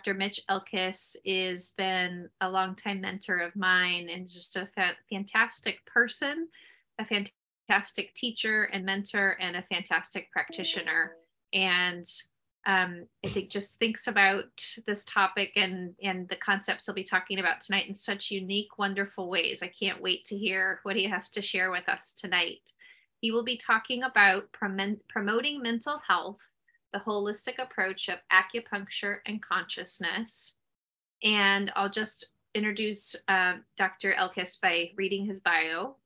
Dr. Mitch Elkiss has been a longtime mentor of mine and just a fa- fantastic person, a fantastic teacher and mentor, and a fantastic practitioner. And um, I think just thinks about this topic and and the concepts he'll be talking about tonight in such unique, wonderful ways. I can't wait to hear what he has to share with us tonight. He will be talking about prom- promoting mental health, the holistic approach of acupuncture and consciousness. And I'll just introduce uh, Dr. Elkiss by reading his bio.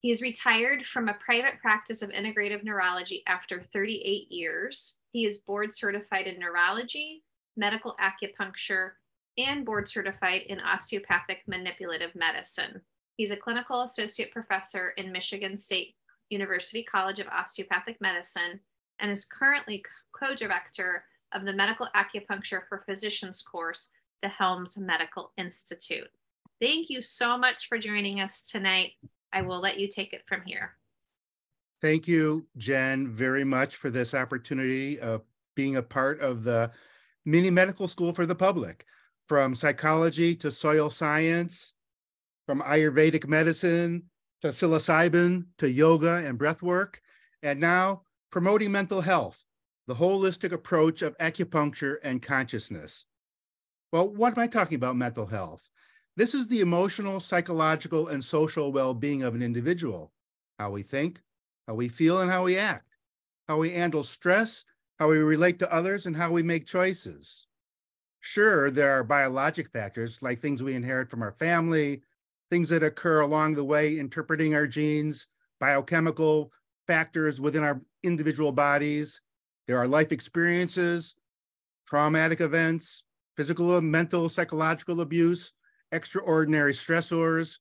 He is retired from a private practice of integrative neurology after 38 years. He is board certified in neurology, medical acupuncture, and board certified in osteopathic manipulative medicine. He's a clinical associate professor in Michigan State University College of Osteopathic Medicine and is currently co director of the Medical Acupuncture for Physicians course, the Helms Medical Institute. Thank you so much for joining us tonight. I will let you take it from here. Thank you, Jen, very much for this opportunity of being a part of the mini medical school for the public, from psychology to soil science, from Ayurvedic medicine to psilocybin to yoga and breath work, and now promoting mental health, the holistic approach of acupuncture and consciousness. Well, what am I talking about mental health? This is the emotional, psychological, and social well being of an individual how we think, how we feel, and how we act, how we handle stress, how we relate to others, and how we make choices. Sure, there are biologic factors like things we inherit from our family, things that occur along the way, interpreting our genes, biochemical factors within our individual bodies. There are life experiences, traumatic events, physical, mental, psychological abuse, extraordinary stressors.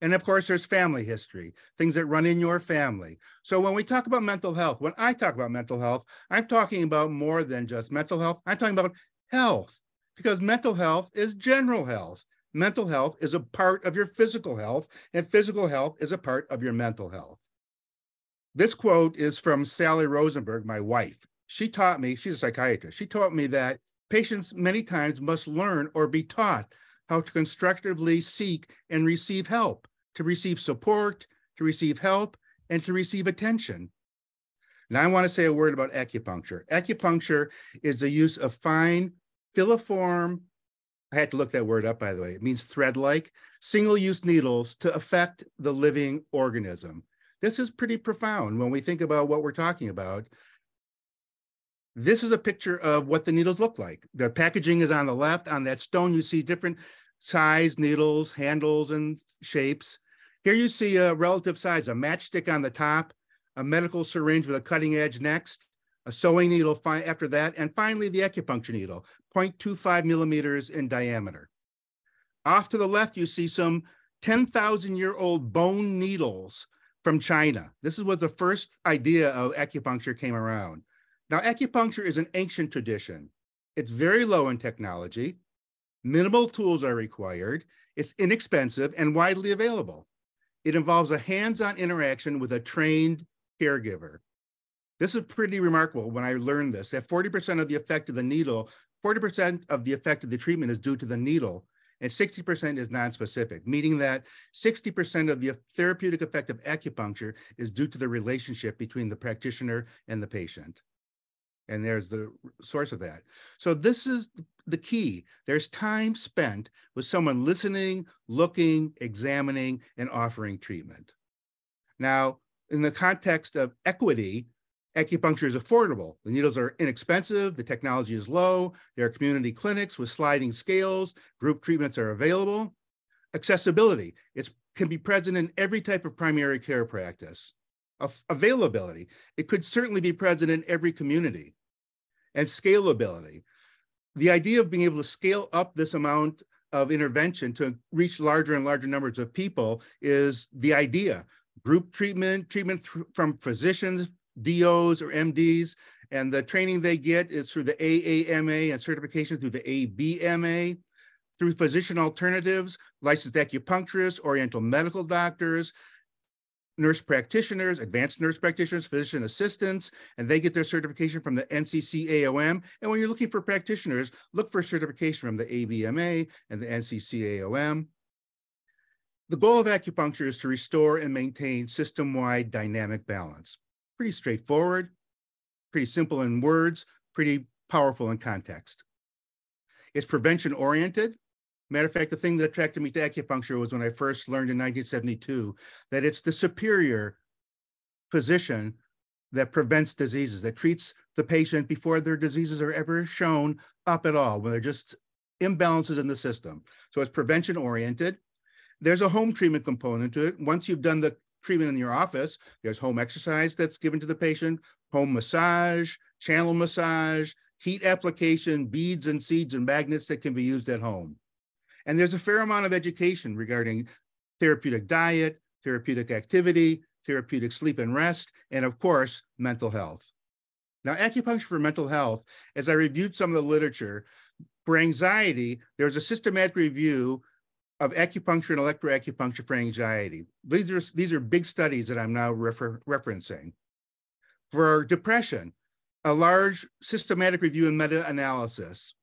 And of course, there's family history, things that run in your family. So when we talk about mental health, when I talk about mental health, I'm talking about more than just mental health. I'm talking about health because mental health is general health. Mental health is a part of your physical health, and physical health is a part of your mental health. This quote is from Sally Rosenberg, my wife. She taught me, she's a psychiatrist, she taught me that patients many times must learn or be taught how to constructively seek and receive help, to receive support, to receive help, and to receive attention. Now, I want to say a word about acupuncture. Acupuncture is the use of fine, filiform, I had to look that word up, by the way. It means thread like, single use needles to affect the living organism. This is pretty profound when we think about what we're talking about. This is a picture of what the needles look like. The packaging is on the left. On that stone, you see different size needles, handles, and shapes. Here you see a relative size, a matchstick on the top, a medical syringe with a cutting edge next, a sewing needle after that, and finally the acupuncture needle, 0.25 millimeters in diameter. Off to the left, you see some 10,000 year old bone needles from China. This is what the first idea of acupuncture came around. Now, acupuncture is an ancient tradition. It's very low in technology. Minimal tools are required. It's inexpensive and widely available. It involves a hands-on interaction with a trained caregiver. This is pretty remarkable when I learned this, that 40% of the effect of the needle, 40% of the effect of the treatment is due to the needle, and 60% is non-specific, meaning that 60% of the therapeutic effect of acupuncture is due to the relationship between the practitioner and the patient and there's the source of that. So this is the key. There's time spent with someone listening, looking, examining, and offering treatment. Now, in the context of equity, acupuncture is affordable. The needles are inexpensive, the technology is low, there are community clinics with sliding scales, group treatments are available. Accessibility, it can be present in every type of primary care practice availability. It could certainly be present in every community. And scalability. The idea of being able to scale up this amount of intervention to reach larger and larger numbers of people is the idea. Group treatment, treatment from physicians, DOs or MDs, and the training they get is through the AAMA and certification through the ABMA through physician alternatives, licensed acupuncturists, oriental medical doctors, nurse practitioners, advanced nurse practitioners, physician assistants, and they get their certification from the NCCAOM. And when you're looking for practitioners, look for certification from the ABMA and the NCCAOM. The goal of acupuncture is to restore and maintain system-wide dynamic balance. Pretty straightforward, pretty simple in words, pretty powerful in context. It's prevention oriented. Matter of fact, the thing that attracted me to acupuncture was when I first learned in 1972 that it's the superior physician that prevents diseases, that treats the patient before their diseases are ever shown up at all, when they're just imbalances in the system. So it's prevention oriented. There's a home treatment component to it. Once you've done the treatment in your office, there's home exercise that's given to the patient, home massage, channel massage, heat application, beads and seeds and magnets that can be used at home. And there's a fair amount of education regarding therapeutic diet, therapeutic activity, therapeutic sleep and rest, and of course, mental health. Now, acupuncture for mental health, as I reviewed some of the literature, for anxiety, there's a systematic review of acupuncture and electroacupuncture for anxiety. These are, these are big studies that I'm now refer, referencing. For depression, a large systematic review and meta-analysis.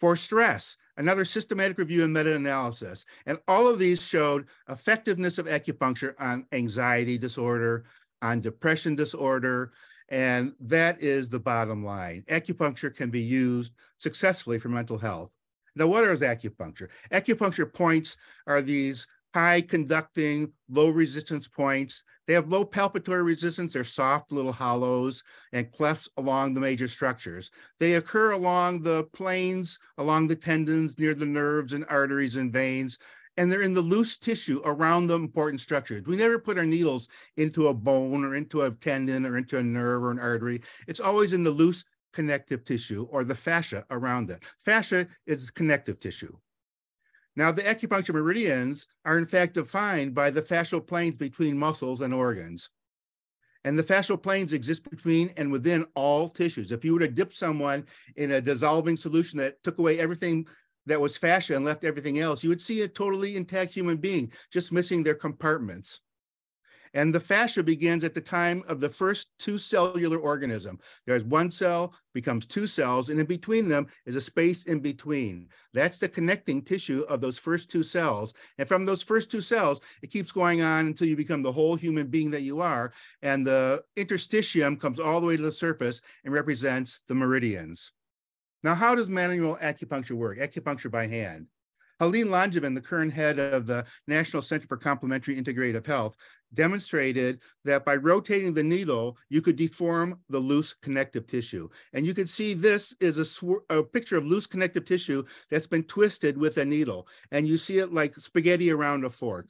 For stress, another systematic review and meta-analysis. And all of these showed effectiveness of acupuncture on anxiety disorder, on depression disorder, and that is the bottom line. Acupuncture can be used successfully for mental health. Now, what is acupuncture? Acupuncture points are these high conducting, low resistance points. They have low palpatory resistance. They're soft little hollows and clefts along the major structures. They occur along the planes, along the tendons, near the nerves and arteries and veins. And they're in the loose tissue around the important structures. We never put our needles into a bone or into a tendon or into a nerve or an artery. It's always in the loose connective tissue or the fascia around it. Fascia is connective tissue. Now, the acupuncture meridians are in fact defined by the fascial planes between muscles and organs. And the fascial planes exist between and within all tissues. If you were to dip someone in a dissolving solution that took away everything that was fascia and left everything else, you would see a totally intact human being, just missing their compartments. And the fascia begins at the time of the first two cellular organism. There's one cell, becomes two cells, and in between them is a space in between. That's the connecting tissue of those first two cells. And from those first two cells, it keeps going on until you become the whole human being that you are. And the interstitium comes all the way to the surface and represents the meridians. Now, how does manual acupuncture work? Acupuncture by hand. Helene Langevin, the current head of the National Center for Complementary Integrative Health, demonstrated that by rotating the needle, you could deform the loose connective tissue. And you can see this is a, a, picture of loose connective tissue that's been twisted with a needle. And you see it like spaghetti around a fork.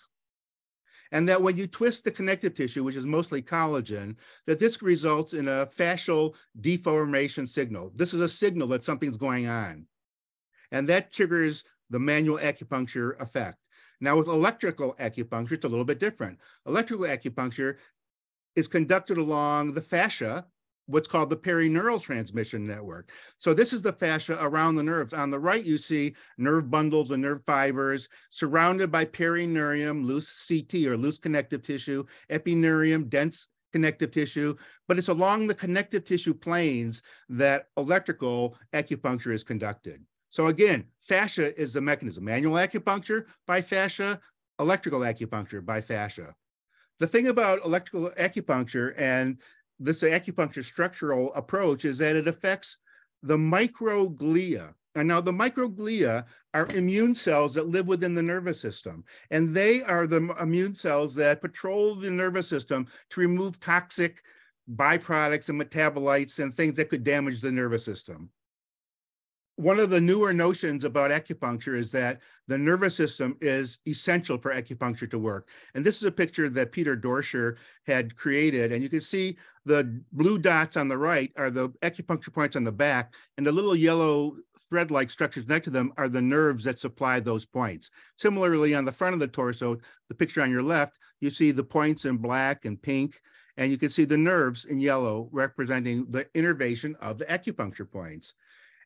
And that when you twist the connective tissue, which is mostly collagen, that this results in a fascial deformation signal. This is a signal that something's going on. And that triggers the manual acupuncture effect. Now with electrical acupuncture, it's a little bit different. Electrical acupuncture is conducted along the fascia, what's called the perineural transmission network. So this is the fascia around the nerves. On the right, you see nerve bundles and nerve fibers surrounded by perineurium, loose CT or loose connective tissue, epineurium, dense connective tissue, but it's along the connective tissue planes that electrical acupuncture is conducted. So again, fascia is the mechanism. Manual acupuncture by fascia, electrical acupuncture by fascia. The thing about electrical acupuncture and this acupuncture structural approach is that it affects the microglia. And now the microglia are immune cells that live within the nervous system. And they are the immune cells that patrol the nervous system to remove toxic byproducts and metabolites and things that could damage the nervous system one of the newer notions about acupuncture is that the nervous system is essential for acupuncture to work. And this is a picture that Peter Dorscher had created. And you can see the blue dots on the right are the acupuncture points on the back, and the little yellow thread-like structures next to them are the nerves that supply those points. Similarly, on the front of the torso, the picture on your left, you see the points in black and pink, and you can see the nerves in yellow representing the innervation of the acupuncture points.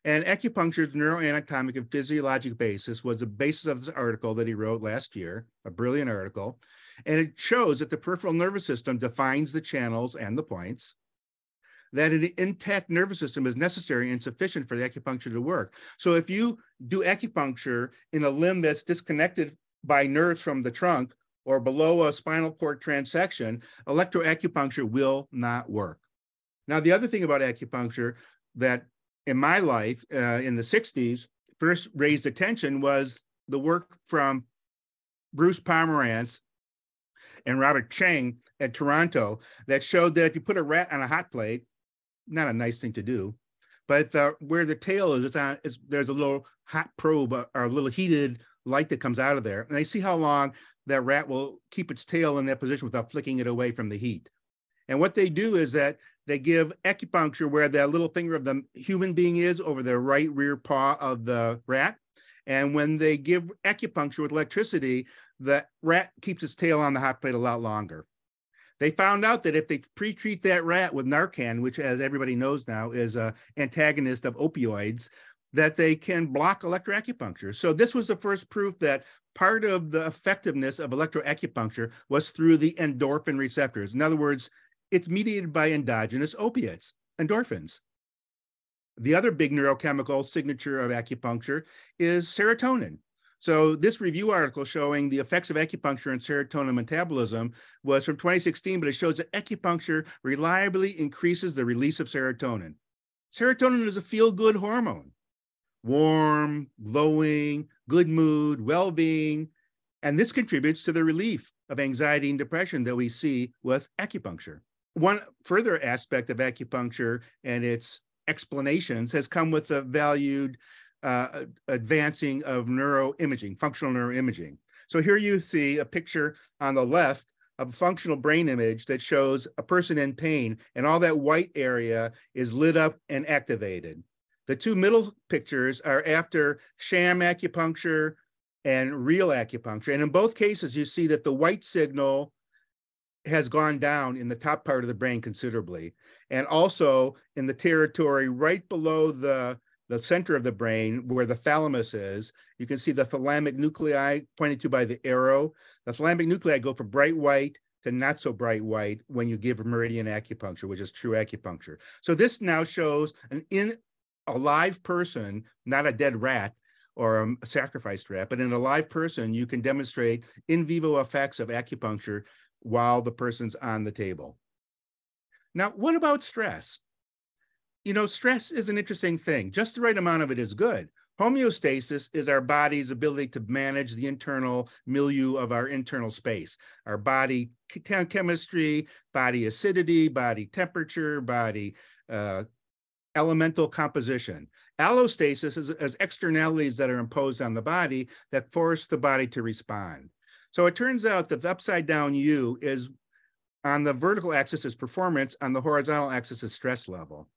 And acupuncture's neuroanatomic and physiologic basis was the basis of this article that he wrote last year, a brilliant article. And it shows that the peripheral nervous system defines the channels and the points, that an intact nervous system is necessary and sufficient for the acupuncture to work. So if you do acupuncture in a limb that's disconnected by nerves from the trunk or below a spinal cord transection, electroacupuncture will not work. Now, the other thing about acupuncture that in my life uh, in the 60s first raised attention was the work from Bruce Pomeranz and Robert Cheng at Toronto that showed that if you put a rat on a hot plate, not a nice thing to do, but the, where the tail is, it's on, it's, there's a little hot probe or a little heated light that comes out of there. And they see how long that rat will keep its tail in that position without flicking it away from the heat. And what they do is that they give acupuncture where that little finger of the human being is over the right rear paw of the rat. And when they give acupuncture with electricity, the rat keeps its tail on the hot plate a lot longer. They found out that if they pre-treat that rat with Narcan, which as everybody knows now is an antagonist of opioids, that they can block electroacupuncture. So this was the first proof that part of the effectiveness of electroacupuncture was through the endorphin receptors. In other words, it's mediated by endogenous opiates, endorphins. The other big neurochemical signature of acupuncture is serotonin. So this review article showing the effects of acupuncture on serotonin metabolism was from 2016, but it shows that acupuncture reliably increases the release of serotonin. Serotonin is a feel-good hormone. Warm, glowing, good mood, well-being, and this contributes to the relief of anxiety and depression that we see with acupuncture. One further aspect of acupuncture and its explanations has come with the valued uh, advancing of neuroimaging, functional neuroimaging. So here you see a picture on the left of a functional brain image that shows a person in pain, and all that white area is lit up and activated. The two middle pictures are after sham acupuncture and real acupuncture. And in both cases, you see that the white signal has gone down in the top part of the brain considerably. And also in the territory right below the the center of the brain where the thalamus is, you can see the thalamic nuclei pointed to by the arrow. The thalamic nuclei go from bright white to not so bright white when you give meridian acupuncture, which is true acupuncture. So this now shows an in a live person, not a dead rat or a sacrificed rat, but in a live person, you can demonstrate in vivo effects of acupuncture while the person's on the table. Now, what about stress? you know, stress is an interesting thing. Just the right amount of it is good. Homeostasis is our body's ability to manage the internal milieu of our internal space, our body chemistry, body acidity, body temperature, body uh, elemental composition. Allostasis is, is externalities that are imposed on the body that force the body to respond. So it turns out that the upside down U is on the vertical axis is performance, on the horizontal axis is stress level.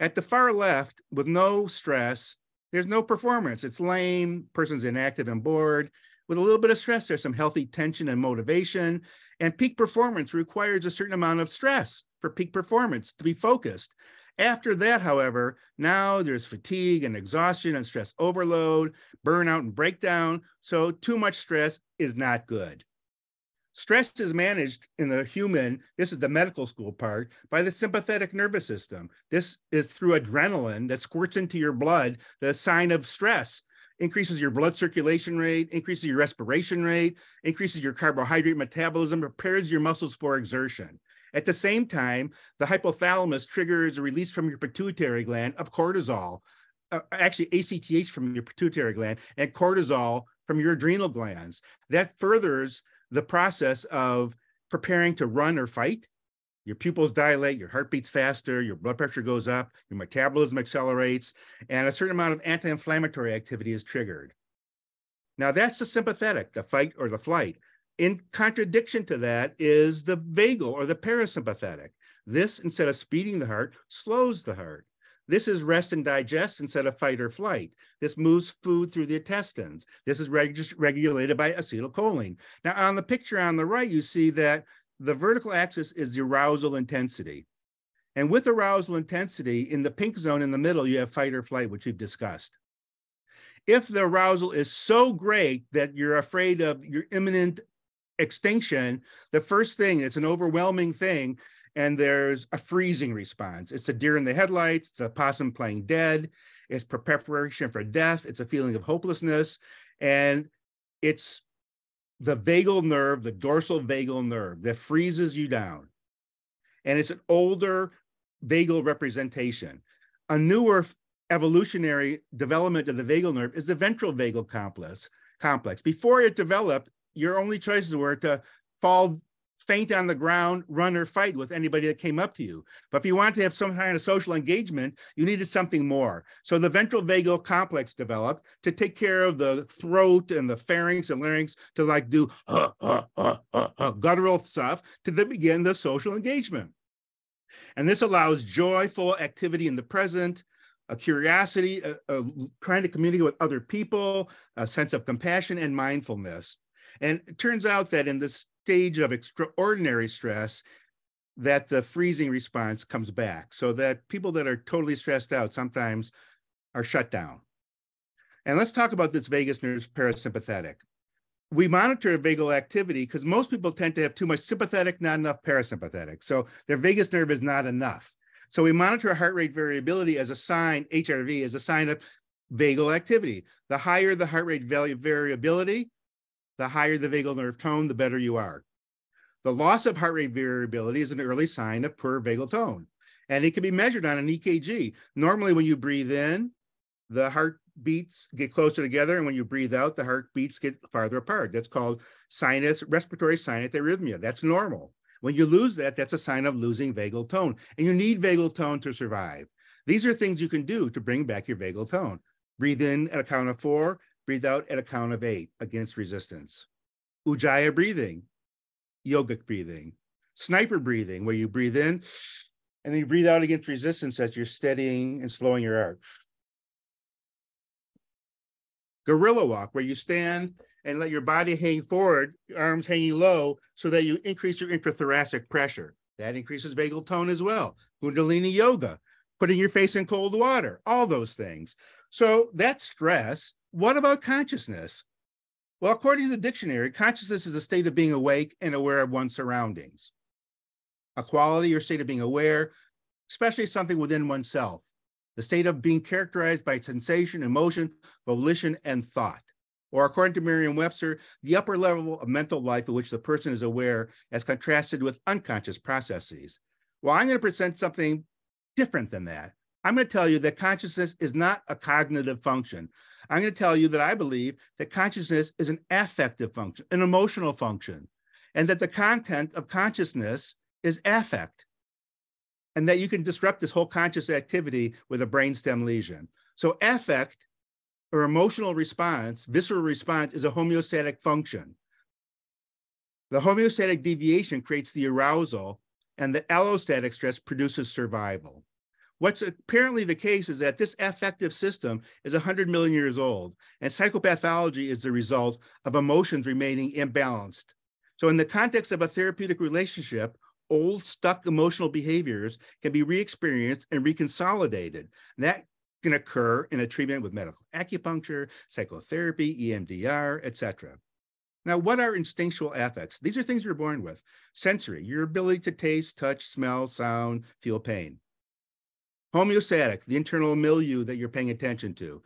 At the far left, with no stress, there's no performance. It's lame, person's inactive and bored. With a little bit of stress, there's some healthy tension and motivation. And peak performance requires a certain amount of stress for peak performance to be focused. After that, however, now there's fatigue and exhaustion and stress overload, burnout and breakdown. So, too much stress is not good. Stress is managed in the human, this is the medical school part, by the sympathetic nervous system. This is through adrenaline that squirts into your blood, the sign of stress. Increases your blood circulation rate, increases your respiration rate, increases your carbohydrate metabolism, prepares your muscles for exertion. At the same time, the hypothalamus triggers a release from your pituitary gland of cortisol, uh, actually ACTH from your pituitary gland, and cortisol from your adrenal glands. That furthers the process of preparing to run or fight. Your pupils dilate, your heart beats faster, your blood pressure goes up, your metabolism accelerates, and a certain amount of anti inflammatory activity is triggered. Now, that's the sympathetic, the fight or the flight. In contradiction to that is the vagal or the parasympathetic. This, instead of speeding the heart, slows the heart. This is rest and digest instead of fight or flight. This moves food through the intestines. This is reg regulated by acetylcholine. Now, on the picture on the right, you see that the vertical axis is the arousal intensity. And with arousal intensity, in the pink zone in the middle, you have fight or flight, which we've discussed. If the arousal is so great that you're afraid of your imminent extinction, the first thing, it's an overwhelming thing, and there's a freezing response. It's a deer in the headlights, the possum playing dead, it's preparation for death, it's a feeling of hopelessness, and it's the vagal nerve, the dorsal vagal nerve that freezes you down. And it's an older vagal representation. A newer evolutionary development of the vagal nerve is the ventral vagal complex. complex. Before it developed, your only choices were to fall faint on the ground, run or fight with anybody that came up to you. But if you wanted to have some kind of social engagement, you needed something more. So the ventral vagal complex developed to take care of the throat and the pharynx and larynx to like do uh, uh, uh, guttural stuff to begin the social engagement. And this allows joyful activity in the present, a curiosity, a, a trying to communicate with other people, a sense of compassion and mindfulness. And it turns out that in this stage of extraordinary stress, that the freezing response comes back. So that people that are totally stressed out sometimes are shut down. And let's talk about this vagus nerve parasympathetic. We monitor vagal activity because most people tend to have too much sympathetic, not enough parasympathetic. So their vagus nerve is not enough. So we monitor heart rate variability as a sign, HRV, as a sign of vagal activity. The higher the heart rate variability, the higher the vagal nerve tone, the better you are. The loss of heart rate variability is an early sign of poor vagal tone, and it can be measured on an EKG. Normally, when you breathe in, the heart beats get closer together, and when you breathe out, the heart beats get farther apart. That's called sinus respiratory sinus arrhythmia. That's normal. When you lose that, that's a sign of losing vagal tone, and you need vagal tone to survive. These are things you can do to bring back your vagal tone. Breathe in at a count of four, Breathe out at a count of eight against resistance. Ujjayi breathing, yogic breathing, sniper breathing, where you breathe in and then you breathe out against resistance as you're steadying and slowing your arch. Gorilla walk, where you stand and let your body hang forward, arms hanging low, so that you increase your intrathoracic pressure. That increases vagal tone as well. Kundalini yoga, putting your face in cold water, all those things. So that stress what about consciousness? Well, according to the dictionary, consciousness is a state of being awake and aware of one's surroundings. A quality or state of being aware, especially something within oneself. The state of being characterized by sensation, emotion, volition, and thought. Or according to Merriam-Webster, the upper level of mental life in which the person is aware as contrasted with unconscious processes. Well, I'm going to present something different than that. I'm going to tell you that consciousness is not a cognitive function. I'm going to tell you that I believe that consciousness is an affective function, an emotional function, and that the content of consciousness is affect, and that you can disrupt this whole conscious activity with a brainstem lesion. So, affect or emotional response, visceral response, is a homeostatic function. The homeostatic deviation creates the arousal, and the allostatic stress produces survival. What's apparently the case is that this affective system is 100 million years old, and psychopathology is the result of emotions remaining imbalanced. So, in the context of a therapeutic relationship, old stuck emotional behaviors can be re-experienced and reconsolidated. And that can occur in a treatment with medical acupuncture, psychotherapy, EMDR, etc. Now, what are instinctual affects? These are things you're born with. Sensory, your ability to taste, touch, smell, sound, feel pain. Homeostatic, the internal milieu that you're paying attention to.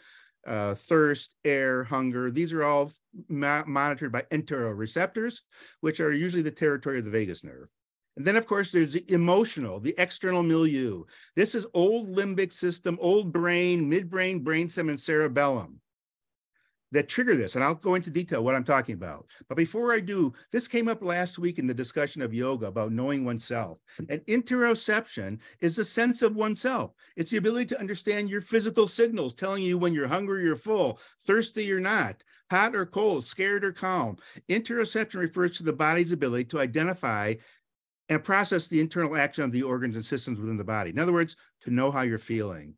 Uh, thirst, air, hunger, these are all ma- monitored by enteroreceptors, which are usually the territory of the vagus nerve. And then, of course, there's the emotional, the external milieu. This is old limbic system, old brain, midbrain, brainstem, and cerebellum that trigger this. And I'll go into detail what I'm talking about. But before I do, this came up last week in the discussion of yoga about knowing oneself. And interoception is the sense of oneself. It's the ability to understand your physical signals telling you when you're hungry or full, thirsty or not, hot or cold, scared or calm. Interoception refers to the body's ability to identify and process the internal action of the organs and systems within the body. In other words, to know how you're feeling.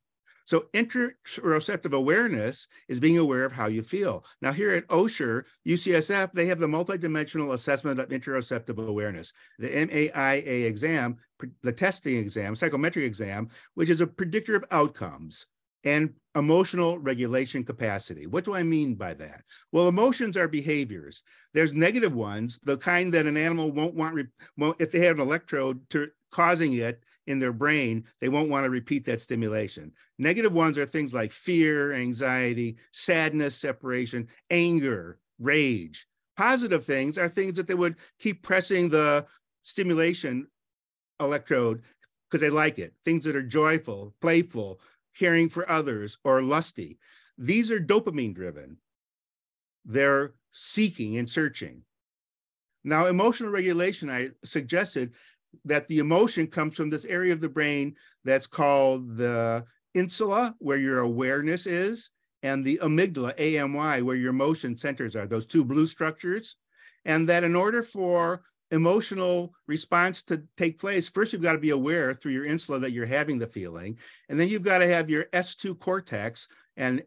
So interoceptive awareness is being aware of how you feel. Now here at Osher, UCSF, they have the multidimensional assessment of interoceptive awareness, the MAIA exam, the testing exam, psychometric exam, which is a predictor of outcomes. and emotional regulation capacity. What do I mean by that? Well, emotions are behaviors. There's negative ones, the kind that an animal won't want, won't, if they have an electrode to, causing it in their brain, they won't want to repeat that stimulation. Negative ones are things like fear, anxiety, sadness, separation, anger, rage. Positive things are things that they would keep pressing the stimulation electrode because they like it. Things that are joyful, playful, caring for others, or lusty. These are dopamine driven. They're seeking and searching. Now, emotional regulation, I suggested that the emotion comes from this area of the brain that's called the insula, where your awareness is, and the amygdala, AMY, where your emotion centers are, those two blue structures. And that in order for emotional response to take place, first you've got to be aware through your insula that you're having the feeling. And then you've got to have your S2 cortex and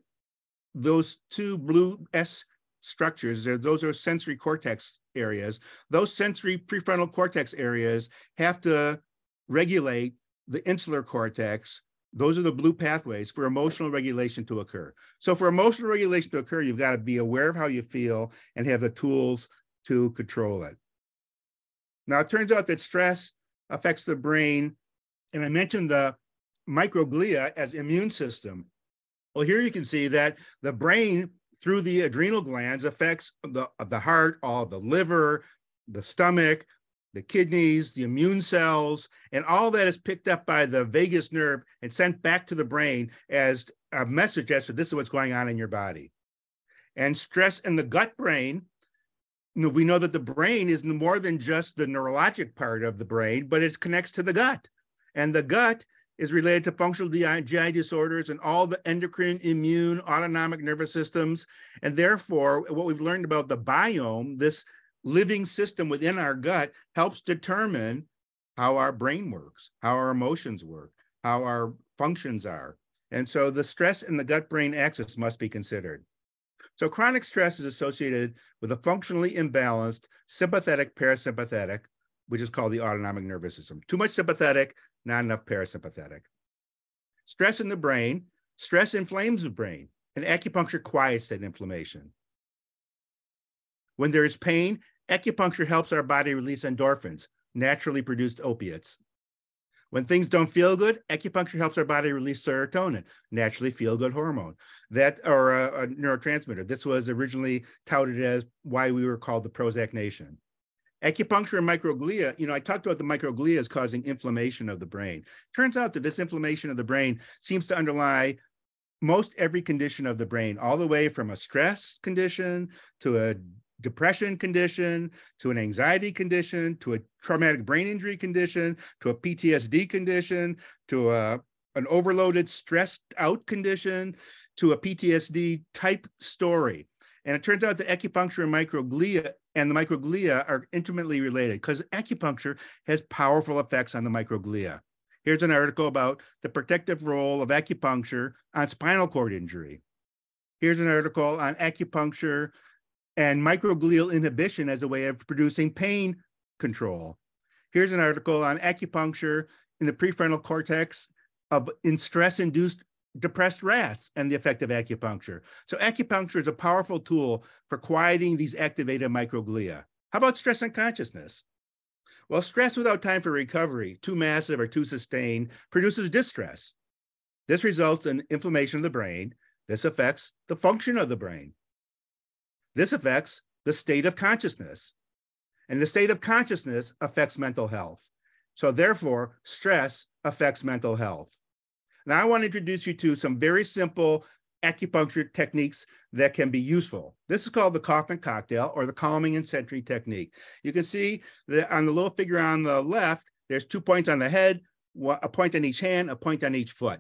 those two blue S structures, those are sensory cortex areas. Those sensory prefrontal cortex areas have to regulate the insular cortex. Those are the blue pathways for emotional regulation to occur. So for emotional regulation to occur, you've got to be aware of how you feel and have the tools to control it. Now, it turns out that stress affects the brain. And I mentioned the microglia as immune system. Well, here you can see that the brain through the adrenal glands affects the, the heart, all the liver, the stomach, the kidneys, the immune cells, and all that is picked up by the vagus nerve and sent back to the brain as a message as to this is what's going on in your body. And stress in the gut brain we know that the brain is more than just the neurologic part of the brain, but it connects to the gut. And the gut is related to functional GI disorders and all the endocrine, immune, autonomic nervous systems. And therefore, what we've learned about the biome, this living system within our gut, helps determine how our brain works, how our emotions work, how our functions are. And so the stress in the gut brain axis must be considered. So chronic stress is associated with a functionally imbalanced sympathetic parasympathetic, which is called the autonomic nervous system. Too much sympathetic, not enough parasympathetic. Stress in the brain, stress inflames the brain, and acupuncture quiets that inflammation. When there is pain, acupuncture helps our body release endorphins, naturally produced opiates. When things don't feel good, acupuncture helps our body release serotonin, naturally feel good hormone, that or a, a, neurotransmitter. This was originally touted as why we were called the Prozac Nation. Acupuncture and microglia, you know, I talked about the microglia as causing inflammation of the brain. Turns out that this inflammation of the brain seems to underlie most every condition of the brain, all the way from a stress condition to a depression condition to an anxiety condition to a traumatic brain injury condition to a PTSD condition to a, an overloaded stressed out condition to a PTSD type story. And it turns out that acupuncture and microglia and the microglia are intimately related because acupuncture has powerful effects on the microglia. Here's an article about the protective role of acupuncture on spinal cord injury. Here's an article on acupuncture and microglial inhibition as a way of producing pain control. Here's an article on acupuncture in the prefrontal cortex of in stress-induced depressed rats and the effect of acupuncture. So acupuncture is a powerful tool for quieting these activated microglia. How about stress and consciousness? Well, stress without time for recovery, too massive or too sustained, produces distress. This results in inflammation of the brain. This affects the function of the brain. This affects the state of consciousness. And the state of consciousness affects mental health. So, therefore, stress affects mental health. Now, I want to introduce you to some very simple acupuncture techniques that can be useful. This is called the Koffman cocktail or the calming and centering technique. You can see that on the little figure on the left, there's two points on the head, a point on each hand, a point on each foot.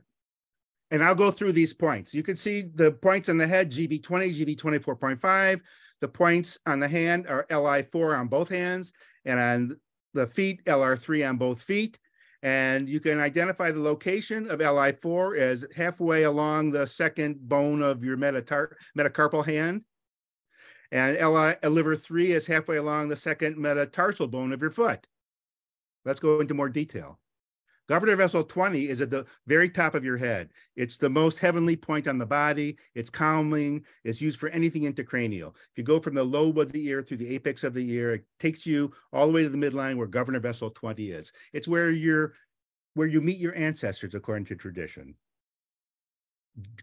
And I'll go through these points. You can see the points on the head, GV20, GV24.5. The points on the hand are LI4 on both hands, and on the feet, LR3 on both feet. And you can identify the location of LI4 as halfway along the second bone of your metacarpal hand. And LI, uh, liver 3 is halfway along the second metatarsal bone of your foot. Let's go into more detail. Governor vessel 20 is at the very top of your head. It's the most heavenly point on the body. It's calming. It's used for anything intracranial. If you go from the lobe of the ear through the apex of the ear, it takes you all the way to the midline where governor vessel 20 is. It's where you're where you meet your ancestors according to tradition.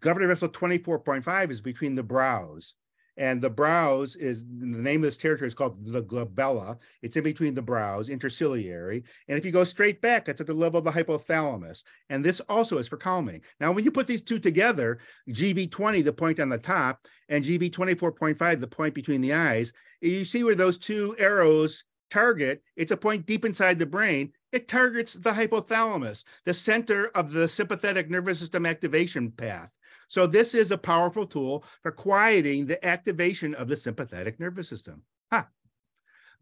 Governor vessel 24.5 is between the brows. And the brows is the name of this territory is called the glabella. It's in between the brows, interciliary. And if you go straight back, it's at the level of the hypothalamus. And this also is for calming. Now, when you put these two together, GV20, the point on the top, and GV24.5, the point between the eyes, you see where those two arrows target. It's a point deep inside the brain. It targets the hypothalamus, the center of the sympathetic nervous system activation path. So this is a powerful tool for quieting the activation of the sympathetic nervous system. Ha.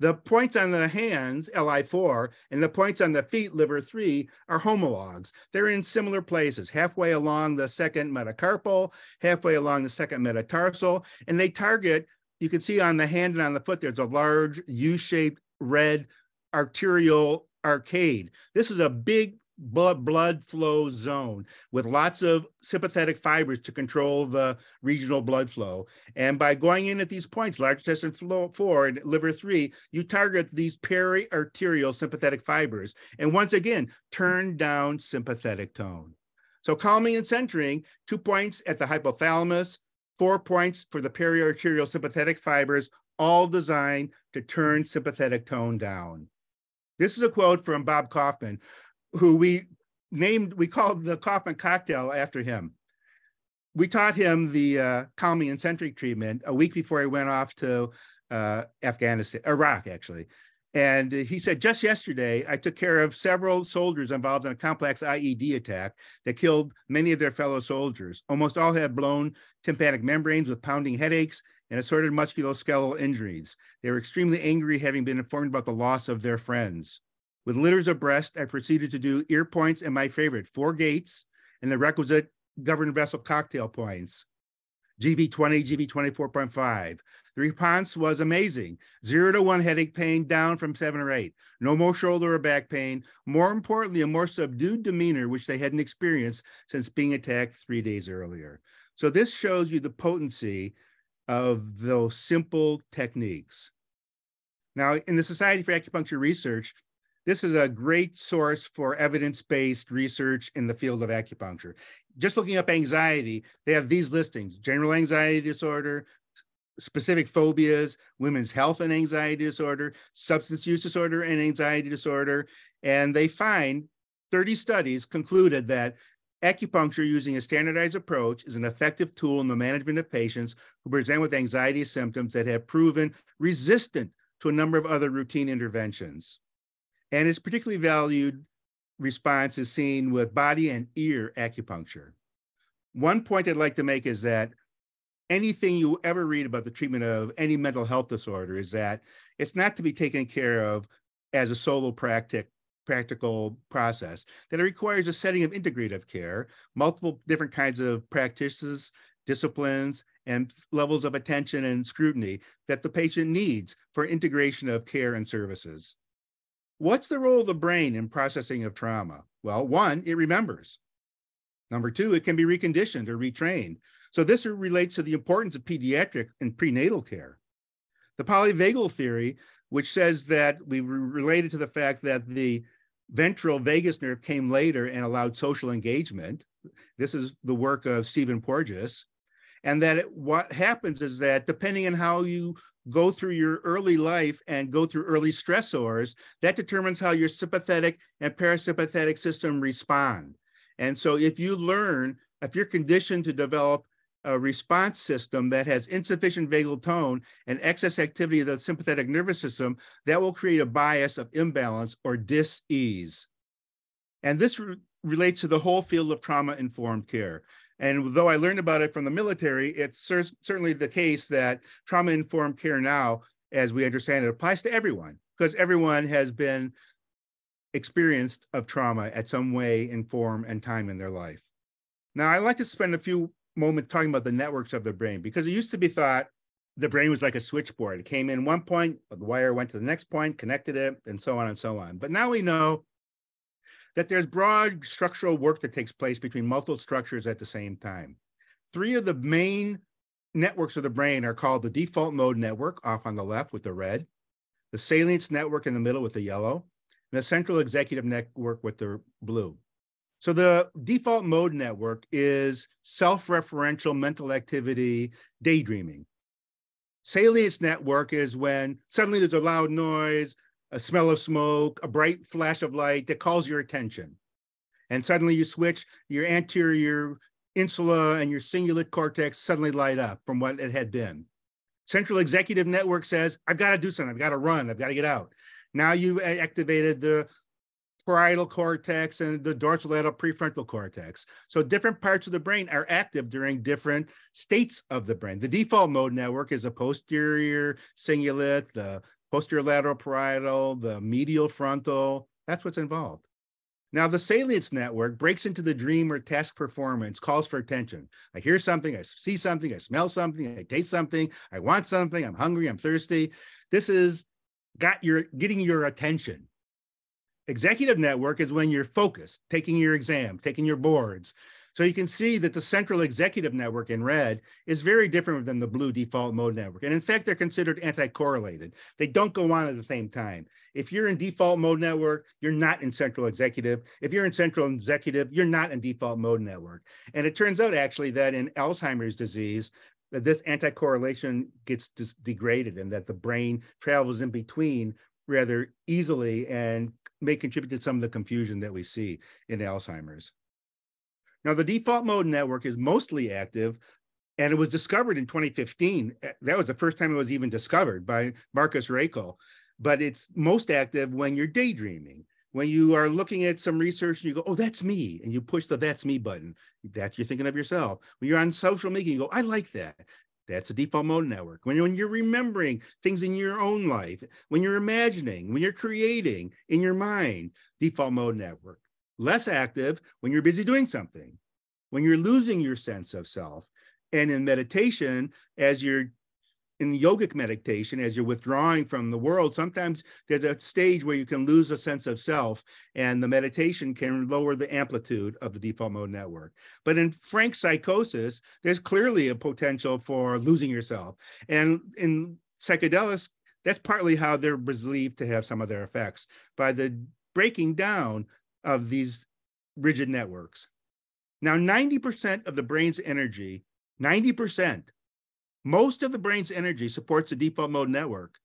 The points on the hands, LI4, and the points on the feet, liver 3, are homologs. They're in similar places, halfway along the second metacarpal, halfway along the second metatarsal, and they target, you can see on the hand and on the foot, there's a large U-shaped red arterial arcade. This is a big blood, flow zone with lots of sympathetic fibers to control the regional blood flow. And by going in at these points, large intestine flow four and liver three, you target these periarterial sympathetic fibers. And once again, turn down sympathetic tone. So calming and centering, two points at the hypothalamus, four points for the periarterial sympathetic fibers, all designed to turn sympathetic tone down. This is a quote from Bob Koffman, who we named, we called the Koffman cocktail after him. We taught him the uh, calming and centric treatment a week before he went off to uh, Afghanistan, Iraq, actually. And he said, just yesterday, I took care of several soldiers involved in a complex IED attack that killed many of their fellow soldiers. Almost all had blown tympanic membranes with pounding headaches and assorted musculoskeletal injuries. They were extremely angry, having been informed about the loss of their friends. With litters of breast, I proceeded to do ear points and my favorite, four gates and the requisite governor vessel cocktail points. GV20, GV24.5. The response was amazing. Zero to one headache pain down from seven or eight. No more shoulder or back pain. More importantly, a more subdued demeanor, which they hadn't experienced since being attacked three days earlier. So this shows you the potency of those simple techniques. Now, in the Society for Acupuncture Research, this is a great source for evidence-based research in the field of acupuncture. Just looking up anxiety, they have these listings, general anxiety disorder, specific phobias, women's health and anxiety disorder, substance use disorder and anxiety disorder. And they find 30 studies concluded that acupuncture using a standardized approach is an effective tool in the management of patients who present with anxiety symptoms that have proven resistant to a number of other routine interventions. And its particularly valued response is seen with body and ear acupuncture. One point I'd like to make is that anything you ever read about the treatment of any mental health disorder is that it's not to be taken care of as a solo practic, practical process, that it requires a setting of integrative care, multiple different kinds of practices, disciplines, and levels of attention and scrutiny that the patient needs for integration of care and services. What's the role of the brain in processing of trauma? Well, one, it remembers. Number two, it can be reconditioned or retrained. So this relates to the importance of pediatric and prenatal care. The polyvagal theory, which says that we related to the fact that the ventral vagus nerve came later and allowed social engagement. This is the work of Stephen Porges. And that it, what happens is that depending on how you go through your early life and go through early stressors, that determines how your sympathetic and parasympathetic system respond. And so if you learn, if you're conditioned to develop a response system that has insufficient vagal tone and excess activity of the sympathetic nervous system, that will create a bias of imbalance or dis-ease. And this re relates to the whole field of trauma-informed care. And though I learned about it from the military, it's cer certainly the case that trauma informed care now, as we understand it, applies to everyone because everyone has been experienced of trauma at some way in form and time in their life. Now, I'd like to spend a few moments talking about the networks of the brain because it used to be thought the brain was like a switchboard. It came in one point, the wire went to the next point, connected it, and so on and so on. But now we know that there's broad structural work that takes place between multiple structures at the same time. Three of the main networks of the brain are called the default mode network off on the left with the red, the salience network in the middle with the yellow, and the central executive network with the blue. So the default mode network is self-referential mental activity daydreaming. Salience network is when suddenly there's a loud noise, a smell of smoke, a bright flash of light that calls your attention. And suddenly you switch your anterior insula and your cingulate cortex suddenly light up from what it had been. Central executive network says, I've got to do something. I've got to run. I've got to get out. Now you activated the parietal cortex and the dorsolateral prefrontal cortex. So different parts of the brain are active during different states of the brain. The default mode network is a posterior cingulate, the posterior lateral parietal, the medial frontal. That's what's involved. Now, the salience network breaks into the dream or task performance, calls for attention. I hear something, I see something, I smell something, I taste something, I want something, I'm hungry, I'm thirsty. This is got your getting your attention. Executive network is when you're focused, taking your exam, taking your boards, so you can see that the central executive network in red is very different than the blue default mode network. And in fact, they're considered anti-correlated. They don't go on at the same time. If you're in default mode network, you're not in central executive. If you're in central executive, you're not in default mode network. And it turns out actually that in Alzheimer's disease, that this anti-correlation gets degraded and that the brain travels in between rather easily and may contribute to some of the confusion that we see in Alzheimer's. Now, the default mode network is mostly active, and it was discovered in 2015. Eh, that was the first time it was even discovered by Marcus Raichle. But it's most active when you're daydreaming, when you are looking at some research and you go, "Oh, that's me," and you push the "That's me" button. That you're thinking of yourself. When you're on social media, you go, "I like that." That's a default mode network. When, when you're remembering things in your own life, when you're imagining, when you're creating in your mind, default mode network less active when you're busy doing something, when you're losing your sense of self. And in meditation, as you're in yogic meditation, as you're withdrawing from the world, sometimes there's a stage where you can lose a sense of self, and the meditation can lower the amplitude of the default mode network. But in frank psychosis, there's clearly a potential for losing yourself. And in psychedelics, that's partly how they're believed to have some of their effects by the breaking down of these rigid networks. Now, 90% of the brain's energy, 90%, most of the brain's energy supports the default mode network.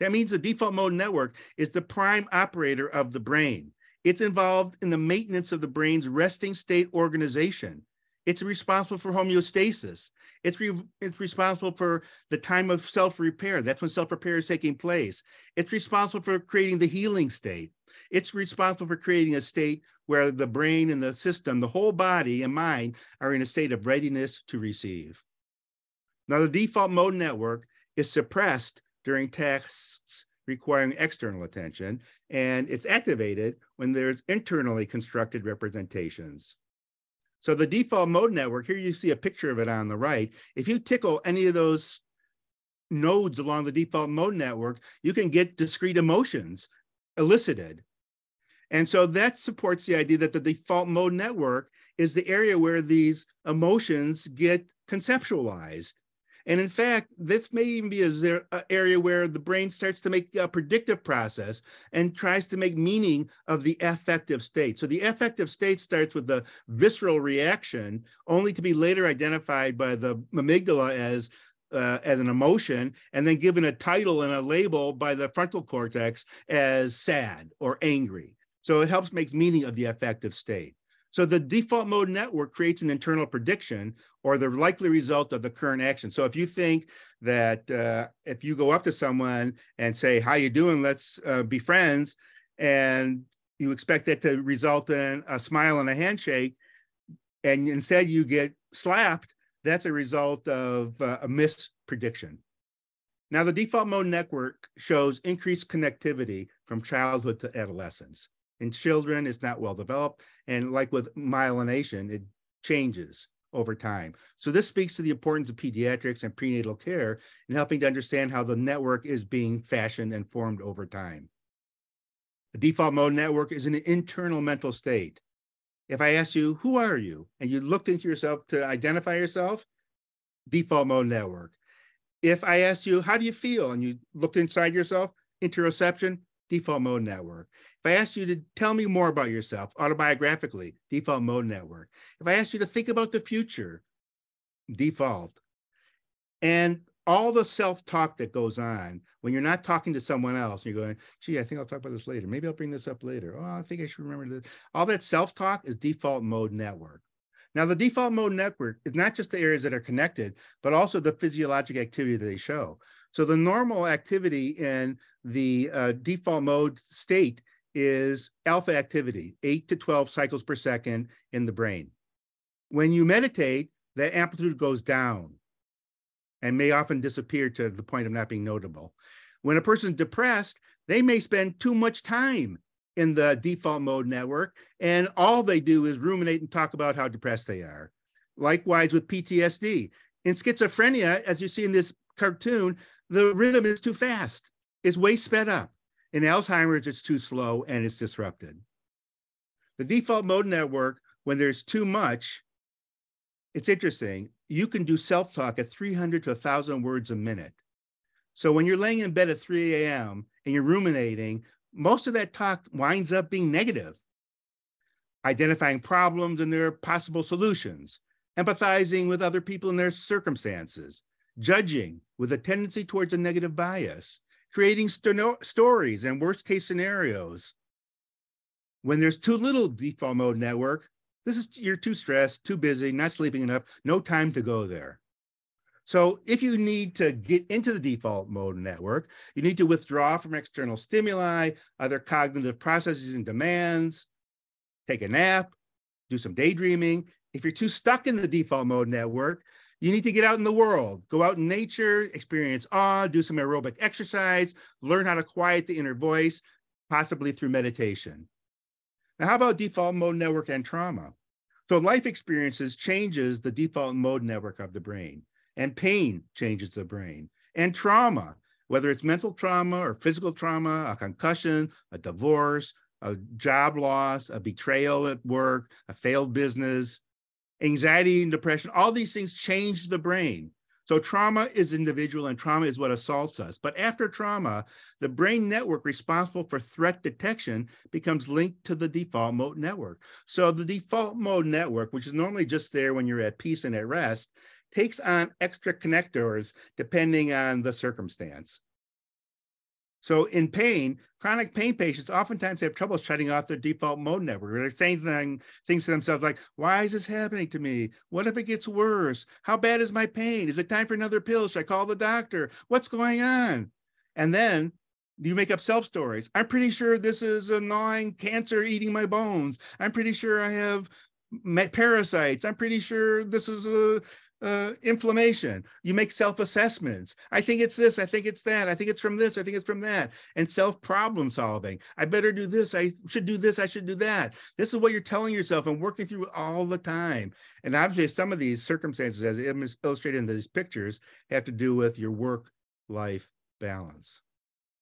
That means the default mode network is the prime operator of the brain. It's involved in the maintenance of the brain's resting state organization. It's responsible for homeostasis. It's, re- it's responsible for the time of self repair. That's when self repair is taking place. It's responsible for creating the healing state. It's responsible for creating a state where the brain and the system, the whole body and mind are in a state of readiness to receive. Now, the default mode network is suppressed during tasks requiring external attention, and it's activated when there's internally constructed representations. So the default mode network, here you see a picture of it on the right. If you tickle any of those nodes along the default mode network, you can get discrete emotions elicited. And so that supports the idea that the default mode network is the area where these emotions get conceptualized. And in fact, this may even be an area where the brain starts to make a predictive process and tries to make meaning of the affective state. So the affective state starts with the visceral reaction, only to be later identified by the amygdala as uh, as an emotion and then given a title and a label by the frontal cortex as sad or angry. So it helps make meaning of the affective state. So the default mode network creates an internal prediction or the likely result of the current action. So if you think that uh, if you go up to someone and say, how you doing? Let's uh, be friends. And you expect that to result in a smile and a handshake. And instead you get slapped that's a result of uh, a misprediction. Now, the default mode network shows increased connectivity from childhood to adolescence. In children, it's not well developed. And like with myelination, it changes over time. So this speaks to the importance of pediatrics and prenatal care in helping to understand how the network is being fashioned and formed over time. The default mode network is an internal mental state. If I ask you, who are you? And you looked into yourself to identify yourself, default mode network. If I asked you, how do you feel? And you looked inside yourself, interoception, default mode network. If I asked you to tell me more about yourself autobiographically, default mode network. If I asked you to think about the future, default. And all the self-talk that goes on when you're not talking to someone else, you're going, gee, I think I'll talk about this later. Maybe I'll bring this up later. Oh, I think I should remember this. All that self-talk is default mode network. Now, the default mode network is not just the areas that are connected, but also the physiologic activity that they show. So the normal activity in the uh, default mode state is alpha activity, eight to 12 cycles per second in the brain. When you meditate, the amplitude goes down and may often disappear to the point of not being notable. When a person's depressed, they may spend too much time in the default mode network, and all they do is ruminate and talk about how depressed they are. Likewise with PTSD. In schizophrenia, as you see in this cartoon, the rhythm is too fast. It's way sped up. In Alzheimer's, it's too slow and it's disrupted. The default mode network, when there's too much, it's interesting. You can do self talk at 300 to 1,000 words a minute. So when you're laying in bed at 3 a.m. and you're ruminating, most of that talk winds up being negative, identifying problems and their possible solutions, empathizing with other people and their circumstances, judging with a tendency towards a negative bias, creating st- stories and worst case scenarios. When there's too little default mode network, this is you're too stressed, too busy, not sleeping enough, no time to go there. So if you need to get into the default mode network, you need to withdraw from external stimuli, other cognitive processes and demands, take a nap, do some daydreaming. If you're too stuck in the default mode network, you need to get out in the world, go out in nature, experience awe, do some aerobic exercise, learn how to quiet the inner voice, possibly through meditation. Now, how about default mode network and trauma? So life experiences changes the default mode network of the brain, and pain changes the brain, and trauma, whether it's mental trauma or physical trauma, a concussion, a divorce, a job loss, a betrayal at work, a failed business, anxiety and depression, all these things change the brain. So trauma is individual and trauma is what assaults us. But after trauma, the brain network responsible for threat detection becomes linked to the default mode network. So the default mode network, which is normally just there when you're at peace and at rest, takes on extra connectors depending on the circumstance. So in pain, chronic pain patients oftentimes have trouble shutting off their default mode network. They're saying thing, things to themselves like, why is this happening to me? What if it gets worse? How bad is my pain? Is it time for another pill? Should I call the doctor? What's going on? And then you make up self stories. I'm pretty sure this is a gnawing cancer eating my bones. I'm pretty sure I have parasites. I'm pretty sure this is a uh, inflammation. You make self assessments. I think it's this. I think it's that. I think it's from this. I think it's from that. And self problem solving. I better do this. I should do this. I should do that. This is what you're telling yourself and working through all the time. And obviously, some of these circumstances, as illustrated in these pictures, have to do with your work life balance.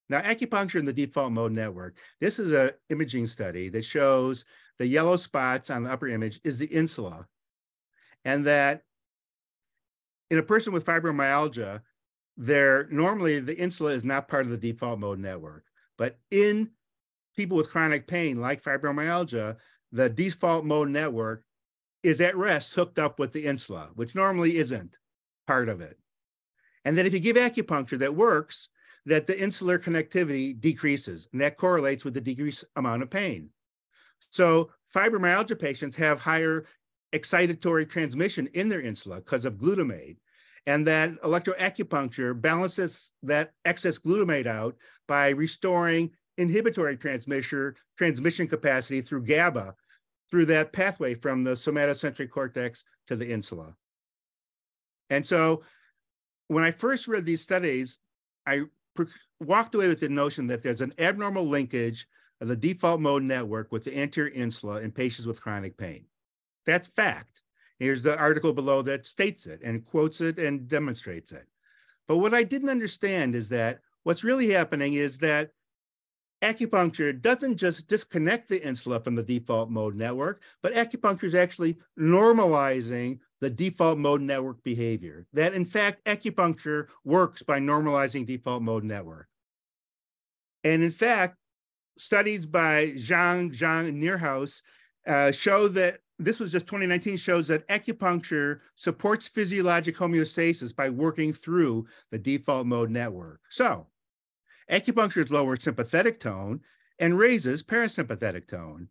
Now, acupuncture in the default mode network. This is an imaging study that shows the yellow spots on the upper image is the insula, and that in a person with fibromyalgia, there normally the insula is not part of the default mode network. But in people with chronic pain like fibromyalgia, the default mode network is at rest hooked up with the insula, which normally isn't part of it. And then if you give acupuncture that works, that the insular connectivity decreases, and that correlates with the decreased amount of pain. So fibromyalgia patients have higher excitatory transmission in their insula because of glutamate. And that electroacupuncture balances that excess glutamate out by restoring inhibitory transmission, transmission capacity through GABA through that pathway from the somatosensory cortex to the insula. And so when I first read these studies, I walked away with the notion that there's an abnormal linkage of the default mode network with the anterior insula in patients with chronic pain. That's fact. Here's the article below that states it and quotes it and demonstrates it. But what I didn't understand is that what's really happening is that acupuncture doesn't just disconnect the insula from the default mode network, but acupuncture is actually normalizing the default mode network behavior. That in fact, acupuncture works by normalizing default mode network. And in fact, studies by Zhang, Zhang, and Nierhaus uh, show that this was just 2019 shows that acupuncture supports physiologic homeostasis by working through the default mode network. So acupuncture lowers sympathetic tone and raises parasympathetic tone.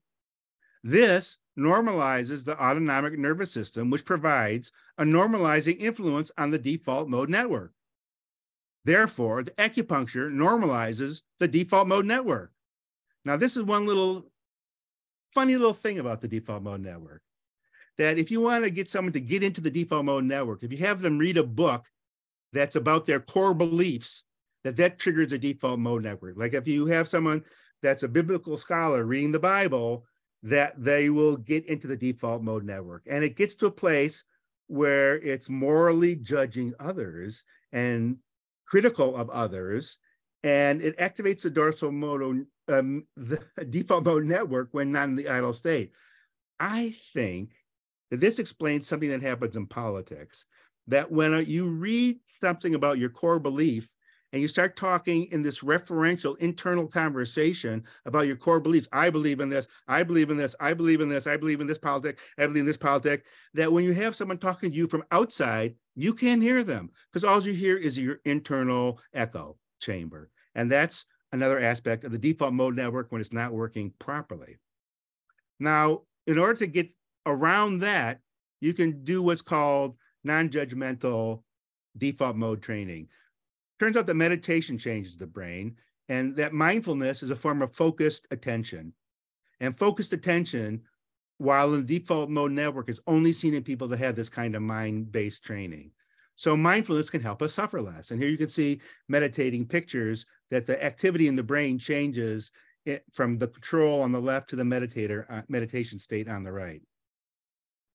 This normalizes the autonomic nervous system, which provides a normalizing influence on the default mode network. Therefore, the acupuncture normalizes the default mode network. Now, this is one little funny little thing about the default mode network that if you want to get someone to get into the default mode network, if you have them read a book that's about their core beliefs, that that triggers a default mode network. Like if you have someone that's a biblical scholar reading the Bible, that they will get into the default mode network. And it gets to a place where it's morally judging others and critical of others, and it activates the dorsal mode um, the default mode network when not in the idle state. I think that this explains something that happens in politics. That when you read something about your core belief and you start talking in this referential internal conversation about your core beliefs, I believe in this, I believe in this, I believe in this, I believe in this politic, I believe in this politic, that when you have someone talking to you from outside, you can't hear them because all you hear is your internal echo chamber. And that's another aspect of the default mode network when it's not working properly. Now, in order to get around that, you can do what's called non-judgmental default mode training. Turns out that meditation changes the brain and that mindfulness is a form of focused attention. And focused attention, while in the default mode network, is only seen in people that have this kind of mind-based training. So mindfulness can help us suffer less. And here you can see meditating pictures that the activity in the brain changes from the control on the left to the meditator uh, meditation state on the right.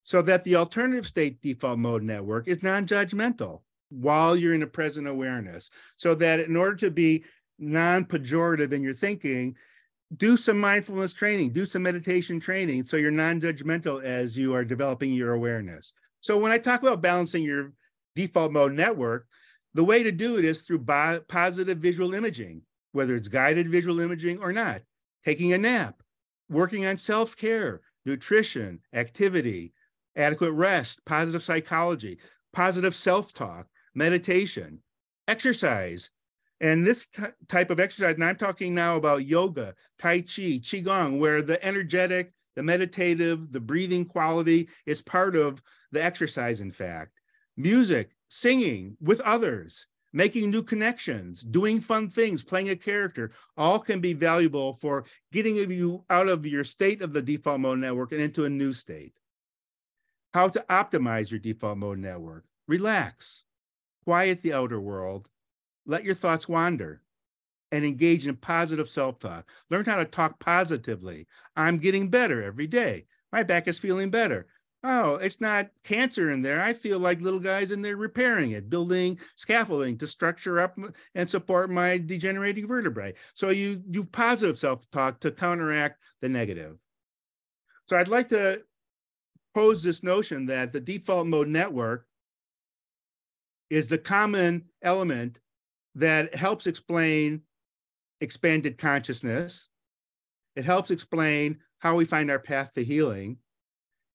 So that the alternative state default mode network is non-judgmental while you're in a present awareness. So that in order to be non-pejorative in your thinking, do some mindfulness training, do some meditation training so you're non-judgmental as you are developing your awareness. So when I talk about balancing your default mode network, the way to do it is through positive visual imaging, whether it's guided visual imaging or not, taking a nap, working on self care, nutrition, activity, adequate rest, positive psychology, positive self talk, meditation, exercise. And this type of exercise, and I'm talking now about yoga, Tai Chi, Qigong, where the energetic, the meditative, the breathing quality is part of the exercise, in fact music, singing with others, making new connections, doing fun things, playing a character, all can be valuable for getting you out of your state of the default mode network and into a new state. How to optimize your default mode network. Relax, quiet the outer world, let your thoughts wander, and engage in positive self talk. Learn how to talk positively. I'm getting better every day. My back is feeling better oh, it's not cancer in there. I feel like little guys in there repairing it, building scaffolding to structure up and support my degenerating vertebrae. So you you positive self-talk to counteract the negative. So I'd like to pose this notion that the default mode network is the common element that helps explain expanded consciousness. It helps explain how we find our path to healing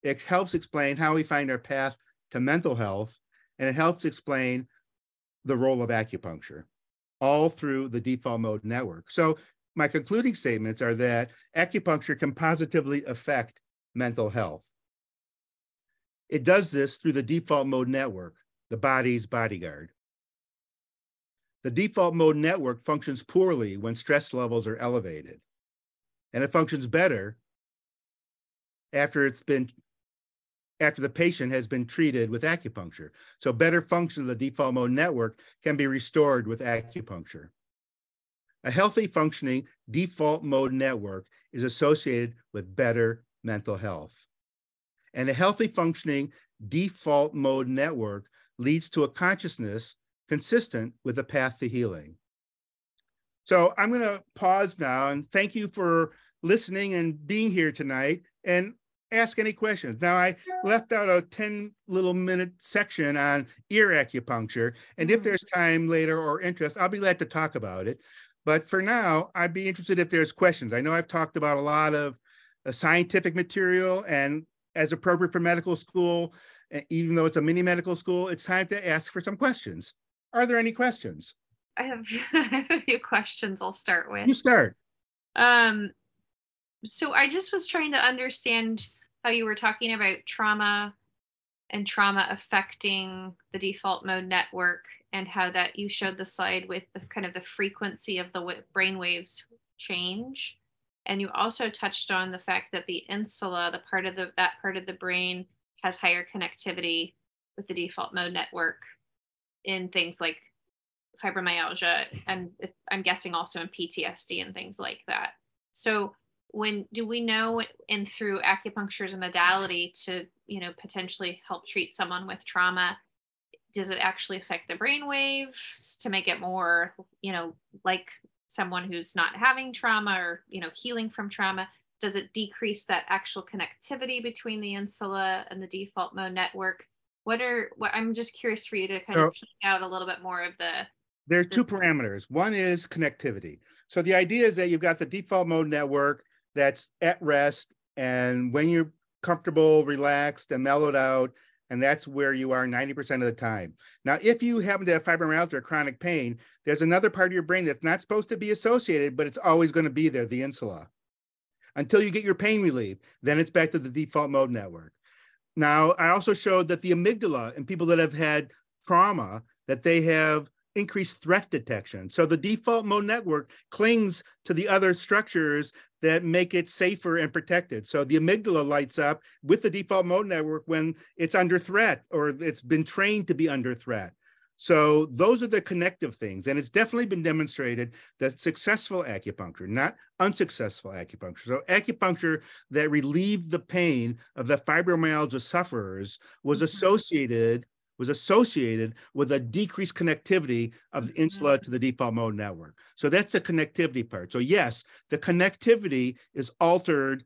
it helps explain how we find our path to mental health, and it helps explain the role of acupuncture, all through the default mode network. So my concluding statements are that acupuncture can positively affect mental health. It does this through the default mode network, the body's bodyguard. The default mode network functions poorly when stress levels are elevated, and it functions better after it's been after the patient has been treated with acupuncture. So better function of the default mode network can be restored with acupuncture. A healthy functioning default mode network is associated with better mental health. And a healthy functioning default mode network leads to a consciousness consistent with a path to healing. So I'm going to pause now and thank you for listening and being here tonight and ask any questions. Now, I left out a 10 little minute section on ear acupuncture. And if mm-hmm. there's time later or interest, I'll be glad to talk about it. But for now, I'd be interested if there's questions. I know I've talked about a lot of uh, scientific material and as appropriate for medical school, even though it's a mini medical school, it's time to ask for some questions. Are there any questions? I have, I have a few questions I'll start with. You start. Um, so I just was trying to understand how you were talking about trauma and trauma affecting the default mode network and how that you showed the slide with the kind of the frequency of the brain waves change. And you also touched on the fact that the insula the part of the that part of the brain has higher connectivity with the default mode network in things like fibromyalgia and i'm guessing also in ptsd and things like that. So when do we know in through acupuncture as a modality to you know potentially help treat someone with trauma does it actually affect the brain waves to make it more you know like someone who's not having trauma or you know healing from trauma? Does it decrease that actual connectivity between the insula and the default mode network? What are what i'm just curious for you to kind of tease out a little bit more of the there are two parameters. One is connectivity. So the idea is that you've got the default mode network that's at rest and when you're comfortable relaxed and mellowed out and that's where you are 90% of the time. Now, if you happen to have fibromyalgia or chronic pain, there's another part of your brain that's not supposed to be associated, but it's always going to be there, the insula. Until you get your pain relief, then it's back to the default mode network. Now, I also showed that the amygdala in people that have had trauma, that they have increased threat detection. So the default mode network clings to the other structures that make it safer and protected. So the amygdala lights up with the default mode network when it's under threat or it's been trained to be under threat. So those are the connective things. And it's definitely been demonstrated that successful acupuncture, not unsuccessful acupuncture. So acupuncture that relieved the pain of the fibromyalgia sufferers was mm-hmm. associated was associated with a decreased connectivity of the insula mm-hmm. to the default mode network. So that's the connectivity part. So yes, the connectivity is altered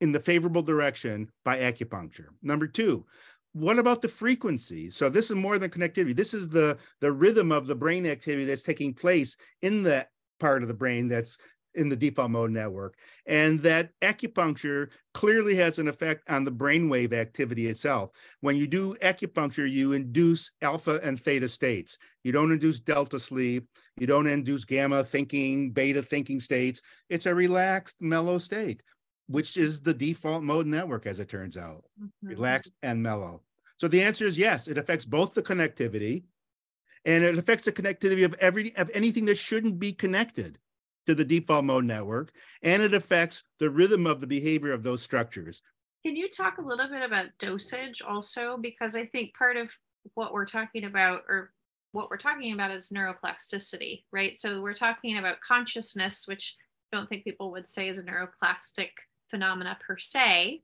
in the favorable direction by acupuncture. Number two, what about the frequency? So this is more than connectivity. This is the, the rhythm of the brain activity that's taking place in that part of the brain that's in the default mode network. And that acupuncture clearly has an effect on the brainwave activity itself. When you do acupuncture, you induce alpha and theta states. You don't induce delta sleep. You don't induce gamma thinking, beta thinking states. It's a relaxed, mellow state, which is the default mode network, as it turns out, mm-hmm. relaxed and mellow. So the answer is yes, it affects both the connectivity and it affects the connectivity of every of anything that shouldn't be connected to the default mode network, and it affects the rhythm of the behavior of those structures. Can you talk a little bit about dosage also? Because I think part of what we're talking about, or what we're talking about, is neuroplasticity, right? So we're talking about consciousness, which I don't think people would say is a neuroplastic phenomena per se,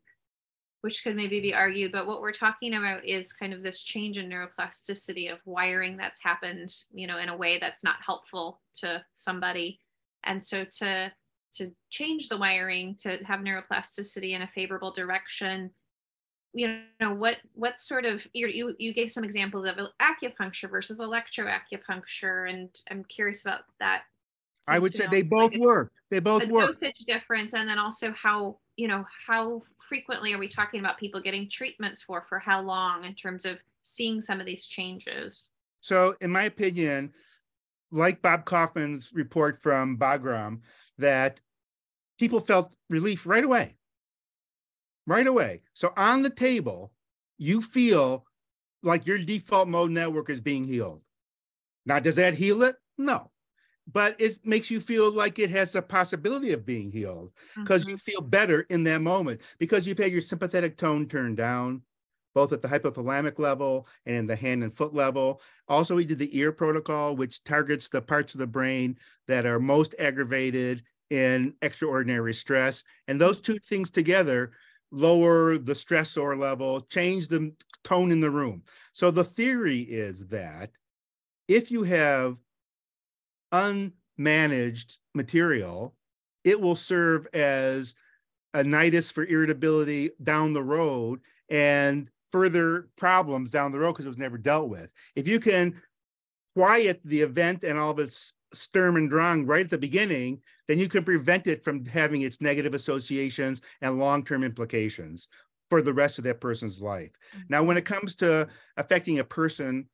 which could maybe be argued. But what we're talking about is kind of this change in neuroplasticity of wiring that's happened, you know, in a way that's not helpful to somebody and so to to change the wiring to have neuroplasticity in a favorable direction you know what what sort of you you gave some examples of acupuncture versus electroacupuncture and i'm curious about that. Seems i would say they both like work. They both the work. dosage difference and then also how you know how frequently are we talking about people getting treatments for for how long in terms of seeing some of these changes? So in my opinion like Bob Koffman's report from Bagram, that people felt relief right away. Right away. So on the table, you feel like your default mode network is being healed. Now, does that heal it? No. But it makes you feel like it has a possibility of being healed because mm-hmm. you feel better in that moment because you've had your sympathetic tone turned down both at the hypothalamic level and in the hand and foot level. Also, we did the ear protocol, which targets the parts of the brain that are most aggravated in extraordinary stress. And those two things together lower the stressor level, change the tone in the room. So the theory is that if you have unmanaged material, it will serve as a nidus for irritability down the road and further problems down the road because it was never dealt with. If you can quiet the event and all of its sturm and drang right at the beginning, then you can prevent it from having its negative associations and long-term implications for the rest of that person's life. Mm-hmm. Now, when it comes to affecting a person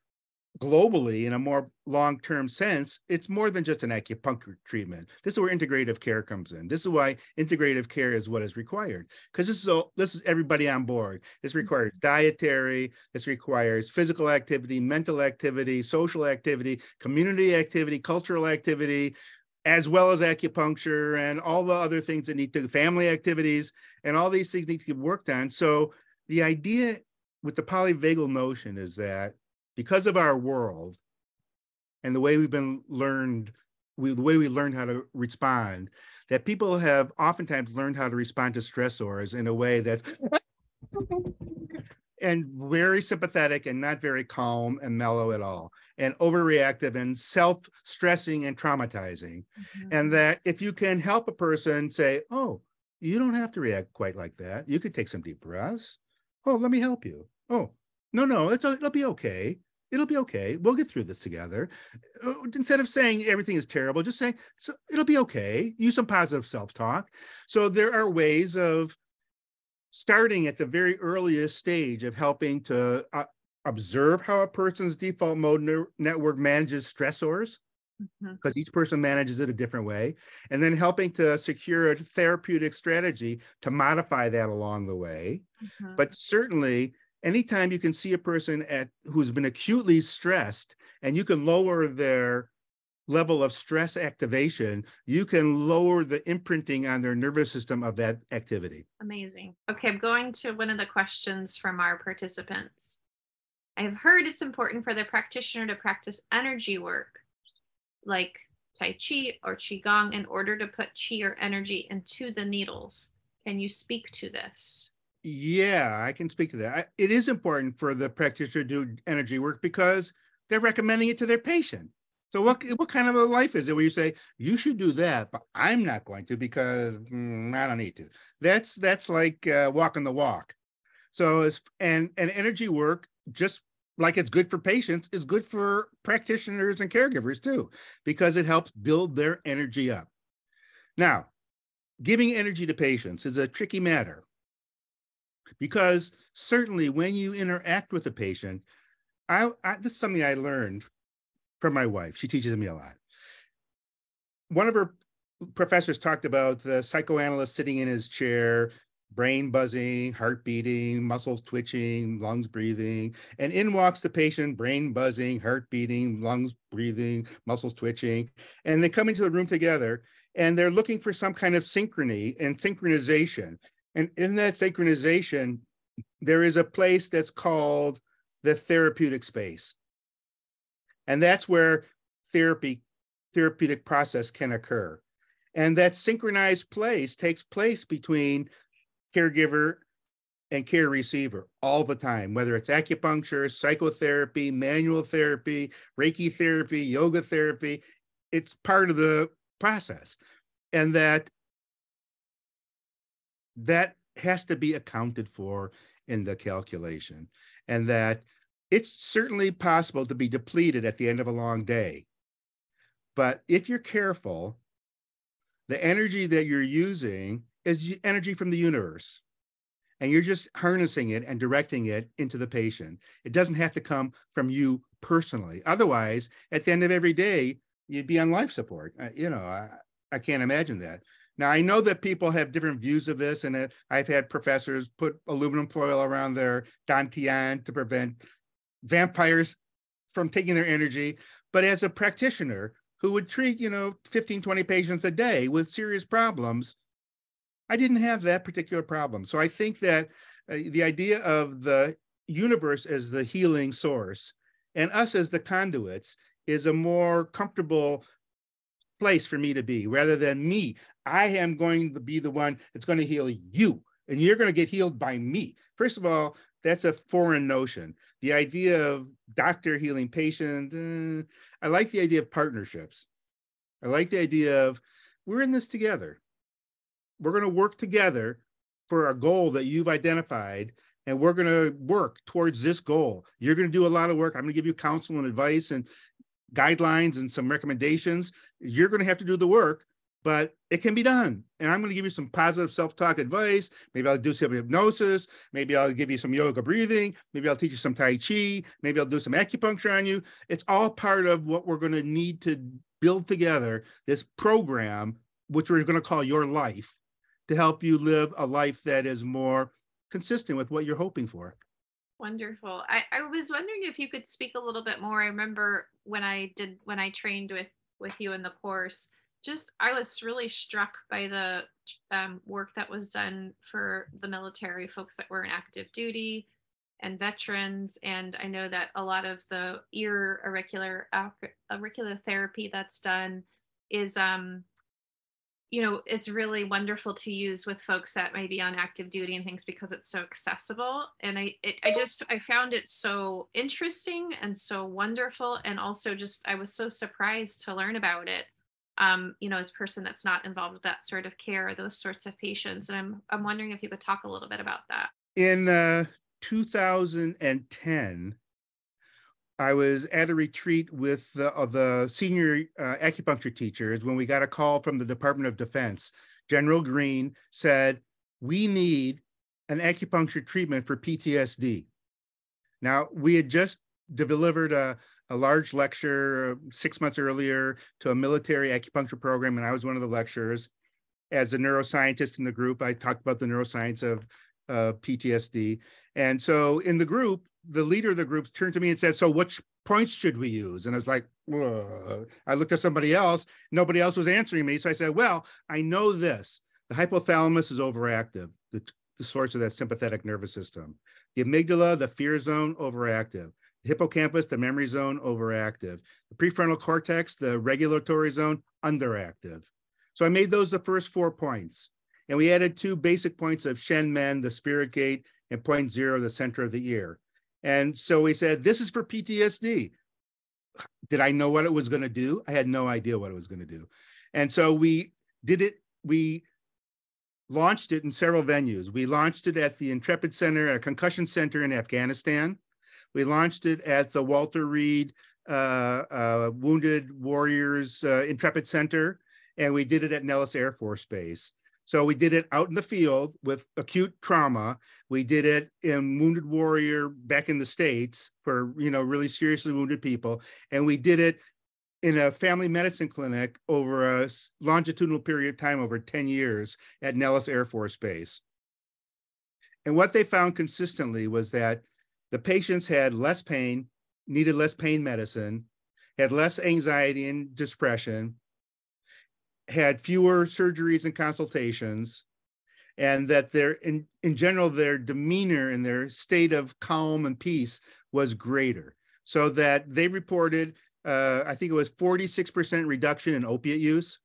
globally in a more long-term sense, it's more than just an acupuncture treatment. This is where integrative care comes in. This is why integrative care is what is required because this is all, this is everybody on board. This mm-hmm. requires dietary, this requires physical activity, mental activity, social activity, community activity, cultural activity, as well as acupuncture and all the other things that need to family activities and all these things need to get worked on. So the idea with the polyvagal notion is that because of our world and the way we've been learned, we, the way we learned how to respond, that people have oftentimes learned how to respond to stressors in a way that's and very sympathetic and not very calm and mellow at all and overreactive and self-stressing and traumatizing. Mm-hmm. and that if you can help a person say oh you don't have to react quite like that. You could take some deep breaths. Oh let me help you. Oh no no it's it'll be okay. It'll be okay. We'll get through this together. Uh, instead of saying everything is terrible just say so it'll be okay. Use some positive self-talk. So there are ways of starting at the very earliest stage of helping to uh, observe how a person's default mode ne- network manages stressors because mm-hmm. each person manages it a different way and then helping to secure a therapeutic strategy to modify that along the way. Mm-hmm. but certainly anytime you can see a person at who's been acutely stressed and you can lower their level of stress activation, you can lower the imprinting on their nervous system of that activity. Amazing. Okay, I'm going to one of the questions from our participants. I have heard it's important for the practitioner to practice energy work like Tai Chi or Qigong in order to put Qi or energy into the needles. Can you speak to this? Yeah, I can speak to that. It is important for the practitioner to do energy work because they're recommending it to their patient. So what what kind of a life is it where you say you should do that, but I'm not going to because mm, I don't need to? That's that's like uh, walking the walk. So and and energy work just like it's good for patients is good for practitioners and caregivers too because it helps build their energy up. Now, giving energy to patients is a tricky matter because certainly when you interact with a patient, I, I this is something I learned from my wife. She teaches me a lot. One of her professors talked about the psychoanalyst sitting in his chair, brain buzzing, heart beating, muscles twitching, lungs breathing. And in walks the patient, brain buzzing, heart beating, lungs breathing, muscles twitching. And they come into the room together and they're looking for some kind of synchrony and synchronization. And in that synchronization, there is a place that's called the therapeutic space. And that's where therapy, therapeutic process can occur. And that synchronized place takes place between caregiver and care receiver all the time, whether it's acupuncture, psychotherapy, manual therapy, Reiki therapy, yoga therapy. It's part of the process. And that that has to be accounted for in the calculation. And that it's certainly possible to be depleted at the end of a long day. But if you're careful, the energy that you're using is energy from the universe. And you're just harnessing it and directing it into the patient. It doesn't have to come from you personally. Otherwise, at the end of every day, you'd be on life support. Uh, you know, I, I can't imagine that. Now, I know that people have different views of this, and I've had professors put aluminum foil around their dantian to prevent vampires from taking their energy, but as a practitioner who would treat, you know, 15, 20 patients a day with serious problems, I didn't have that particular problem. So I think that uh, the idea of the universe as the healing source and us as the conduits is a more comfortable place for me to be rather than me. I am going to be the one that's going to heal you and you're going to get healed by me. First of all, that's a foreign notion. The idea of doctor healing patient, eh, I like the idea of partnerships. I like the idea of we're in this together. We're going to work together for a goal that you've identified, and we're going to work towards this goal. You're going to do a lot of work. I'm going to give you counsel and advice and guidelines and some recommendations. You're going to have to do the work, but it can be done. And I'm going to give you some positive self-talk advice. Maybe I'll do some hypnosis. Maybe I'll give you some yoga breathing. Maybe I'll teach you some Tai Chi. Maybe I'll do some acupuncture on you. It's all part of what we're going to need to build together this program, which we're going to call your life, to help you live a life that is more consistent with what you're hoping for. Wonderful. I, I was wondering if you could speak a little bit more. I remember when I did when I trained with with you in the course, just I was really struck by the um, work that was done for the military folks that were in active duty and veterans. And I know that a lot of the ear auricular auricular therapy that's done is um, you know, it's really wonderful to use with folks that may be on active duty and things because it's so accessible. And I, it, I just, I found it so interesting and so wonderful. And also just, I was so surprised to learn about it. Um, you know, as a person that's not involved with that sort of care, those sorts of patients. And I'm, I'm wondering if you could talk a little bit about that. In uh, 2010, I was at a retreat with the, uh, the senior uh, acupuncture teachers when we got a call from the Department of Defense. General Green said, We need an acupuncture treatment for PTSD. Now, we had just delivered a, a large lecture uh, six months earlier to a military acupuncture program, and I was one of the lecturers. As a neuroscientist in the group, I talked about the neuroscience of uh, PTSD. And so in the group, the leader of the group turned to me and said, "So which points should we use?" And I was like, Whoa. I looked at somebody else. Nobody else was answering me. So I said, "Well, I know this. The hypothalamus is overactive, the, the source of that sympathetic nervous system. The amygdala, the fear zone, overactive. Hippocampus, the memory zone, overactive. The prefrontal cortex, the regulatory zone, underactive. So I made those the first four points. And we added two basic points of Shen Men, the spirit gate, and point zero, the center of the ear. And so we said, this is for PTSD. Did I know what it was going to do? I had no idea what it was going to do. And so we did it, we launched it in several venues. We launched it at the Intrepid Center, a concussion center in Afghanistan. We launched it at the Walter Reed uh, uh, Wounded Warriors uh, Intrepid Center, and we did it at Nellis Air Force Base. So we did it out in the field with acute trauma. We did it in Wounded Warrior back in the States for, you know, really seriously wounded people. And we did it in a family medicine clinic over a longitudinal period of time over 10 years at Nellis Air Force Base. And what they found consistently was that the patients had less pain, needed less pain medicine, had less anxiety and depression, had fewer surgeries and consultations and that their in, in general their demeanor and their state of calm and peace was greater. So that they reported uh, i think it was 46% reduction in opiate use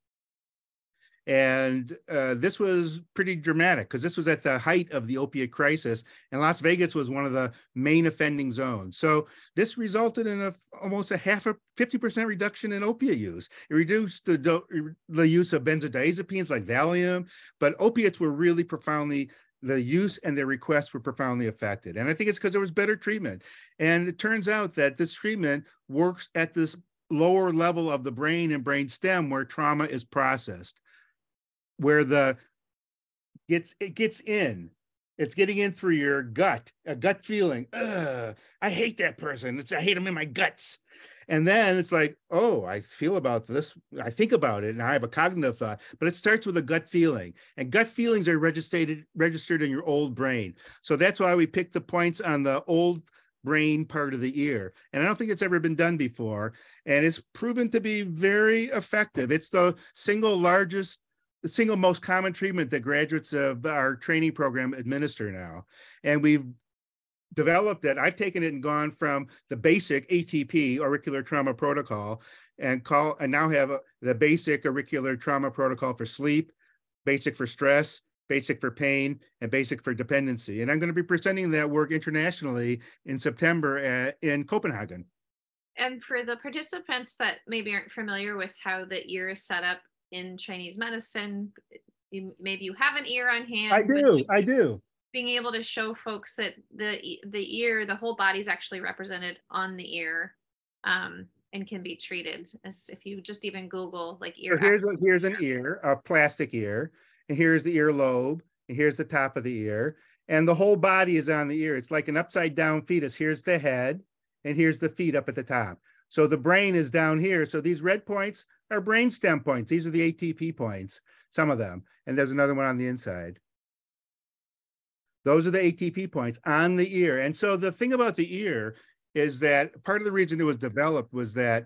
and uh, this was pretty dramatic because this was at the height of the opiate crisis, and Las Vegas was one of the main offending zones. So this resulted in a, almost a half a 50% reduction in opiate use. It reduced the, the use of benzodiazepines like Valium, but opiates were really profoundly the use and their requests were profoundly affected. And I think it's because there was better treatment. And it turns out that this treatment works at this lower level of the brain and brain stem where trauma is processed where the gets it gets in. It's getting in through your gut a gut feeling. Ugh, i hate that person. It's i hate them in my guts. And then it's like oh i feel about this. I think about it and i have a cognitive thought but it starts with a gut feeling. And gut feelings are registered registered in your old brain. So that's why we picked the points on the old brain part of the ear. And i don't think it's ever been done before. And it's proven to be very effective. It's the single largest the single most common treatment that graduates of our training program administer now. And we've developed it. I've taken it and gone from the basic ATP, auricular trauma protocol, and call and now have a, the basic auricular trauma protocol for sleep, basic for stress, basic for pain, and basic for dependency. And I'm going to be presenting that work internationally in September at, in Copenhagen. and for the participants that maybe aren't familiar with how the ear is set up in Chinese medicine, you, maybe you have an ear on hand. I do. I do. Being able to show folks that the the ear, the whole body is actually represented on the ear, um, and can be treated. As if you just even Google like ear. So here's a, here's an ear, a plastic ear, and here's the ear lobe, and here's the top of the ear, and the whole body is on the ear. It's like an upside down fetus. Here's the head, and here's the feet up at the top. So the brain is down here. So these red points are brain stem points. These are the ATP points, some of them. And there's another one on the inside. Those are the ATP points on the ear. And so the thing about the ear is that part of the reason it was developed was that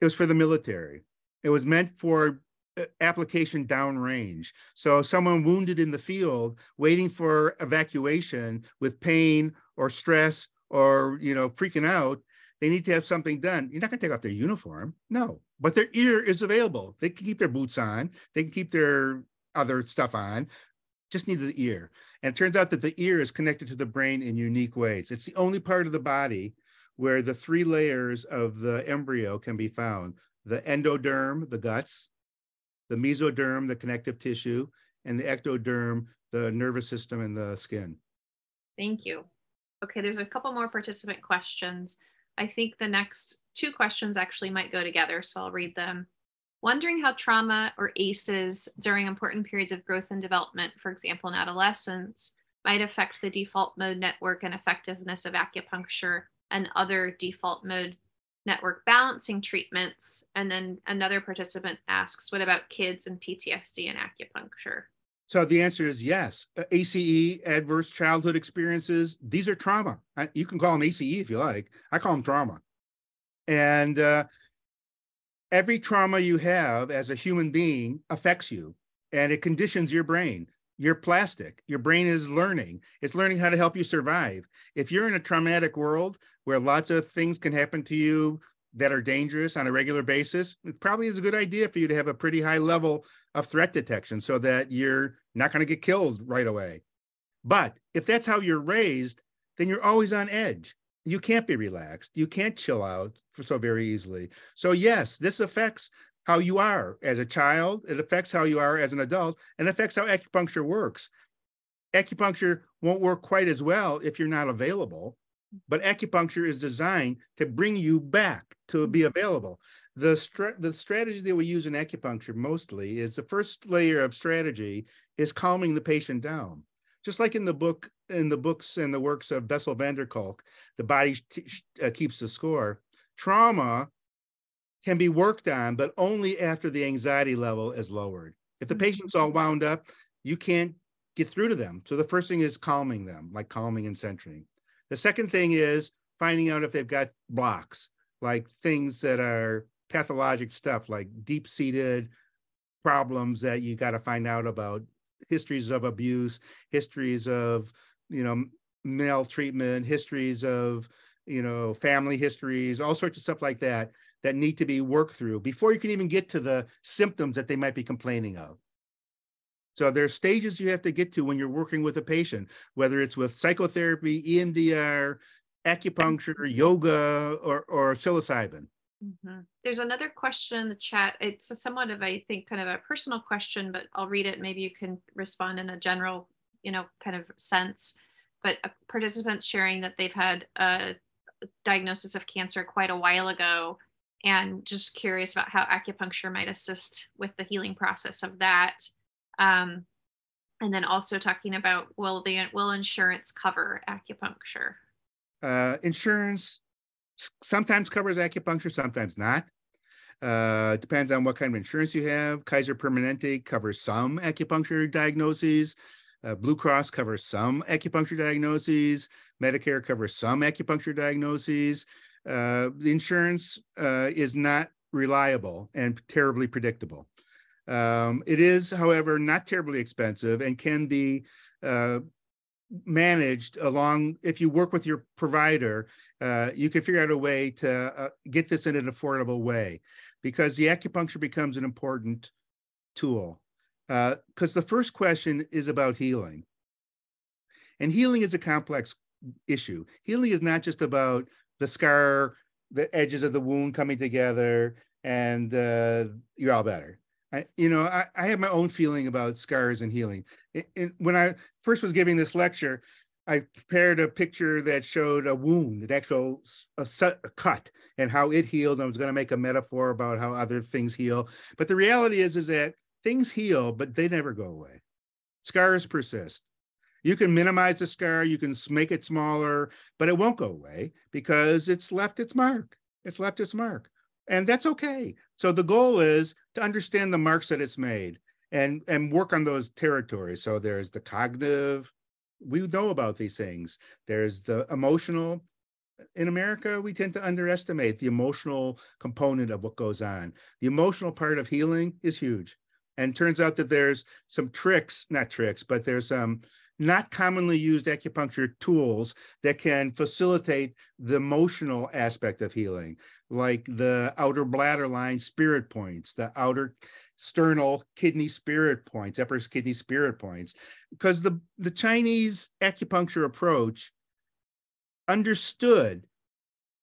it was for the military. It was meant for uh, application downrange. So someone wounded in the field waiting for evacuation with pain or stress or you know freaking out they need to have something done. You're not going to take off their uniform. No but their ear is available. They can keep their boots on. They can keep their other stuff on. Just need the ear. And it turns out that the ear is connected to the brain in unique ways. It's the only part of the body where the three layers of the embryo can be found the endoderm the guts the mesoderm the connective tissue and the ectoderm the nervous system and the skin. Thank you. Okay, there's a couple more participant questions. I think the next two questions actually might go together, so I'll read them. Wondering how trauma or ACEs during important periods of growth and development, for example, in adolescence, might affect the default mode network and effectiveness of acupuncture and other default mode network balancing treatments. And then another participant asks, what about kids and PTSD and acupuncture? So the answer is yes. Uh, ACE, adverse childhood experiences, these are trauma. You can call them ACE if you like. I call them trauma. And uh, every trauma you have as a human being affects you and it conditions your brain. You're plastic. Your brain is learning. It's learning how to help you survive. If you're in a traumatic world where lots of things can happen to you that are dangerous on a regular basis, it probably is a good idea for you to have a pretty high level of threat detection so that you're not going to get killed right away. But if that's how you're raised, then you're always on edge. You can't be relaxed. You can't chill out so very easily. So, yes, this affects how you are as a child. It affects how you are as an adult and affects how acupuncture works. Acupuncture won't work quite as well if you're not available, but acupuncture is designed to bring you back to be available. The, str- the strategy that we use in acupuncture mostly is the first layer of strategy is calming the patient down. Just like in the book, in the books and the works of Bessel van der Kolk, the body t- uh, keeps the score. Trauma can be worked on, but only after the anxiety level is lowered. If the mm-hmm. patient's all wound up, you can't get through to them. So the first thing is calming them, like calming and centering. The second thing is finding out if they've got blocks, like things that are pathologic stuff like deep seated problems that you got to find out about. Histories of abuse histories of you know maltreatment histories of you know family histories all sorts of stuff like that that need to be worked through before you can even get to the symptoms that they might be complaining of. So there's stages you have to get to when you're working with a patient whether it's with psychotherapy emdr acupuncture yoga or, or psilocybin Mm-hmm. There's another question in the chat. It's somewhat of, I think, kind of a personal question, but I'll read it. Maybe you can respond in a general, you know, kind of sense. But a participant sharing that they've had a diagnosis of cancer quite a while ago and just curious about how acupuncture might assist with the healing process of that. Um, and then also talking about will the will insurance cover acupuncture? Uh, insurance sometimes covers acupuncture, sometimes not. Uh, depends on what kind of insurance you have. Kaiser Permanente covers some acupuncture diagnoses. Uh, Blue Cross covers some acupuncture diagnoses. Medicare covers some acupuncture diagnoses. Uh, the insurance uh, is not reliable and terribly predictable. Um, it is, however, not terribly expensive and can be uh, managed along if you work with your provider uh, you can figure out a way to uh, get this in an affordable way because the acupuncture becomes an important tool because uh, the first question is about healing and healing is a complex issue healing is not just about the scar the edges of the wound coming together, and uh, you're all better. I, you know, I, I have my own feeling about scars and healing. It, it, when I first was giving this lecture, I prepared a picture that showed a wound, an actual a, a cut, and how it healed. I was going to make a metaphor about how other things heal. But the reality is, is that things heal, but they never go away. Scars persist. You can minimize the scar, you can make it smaller, but it won't go away because it's left its mark. It's left its mark. And that's okay. So the goal is to understand the marks that it's made and and work on those territories. So there's the cognitive, we know about these things. There's the emotional. In America, we tend to underestimate the emotional component of what goes on. The emotional part of healing is huge. And turns out that there's some tricks, not tricks, but there's some not commonly used acupuncture tools that can facilitate the emotional aspect of healing, like the outer bladder line spirit points, the outer sternal kidney spirit points, upper kidney spirit points, because the, the Chinese acupuncture approach understood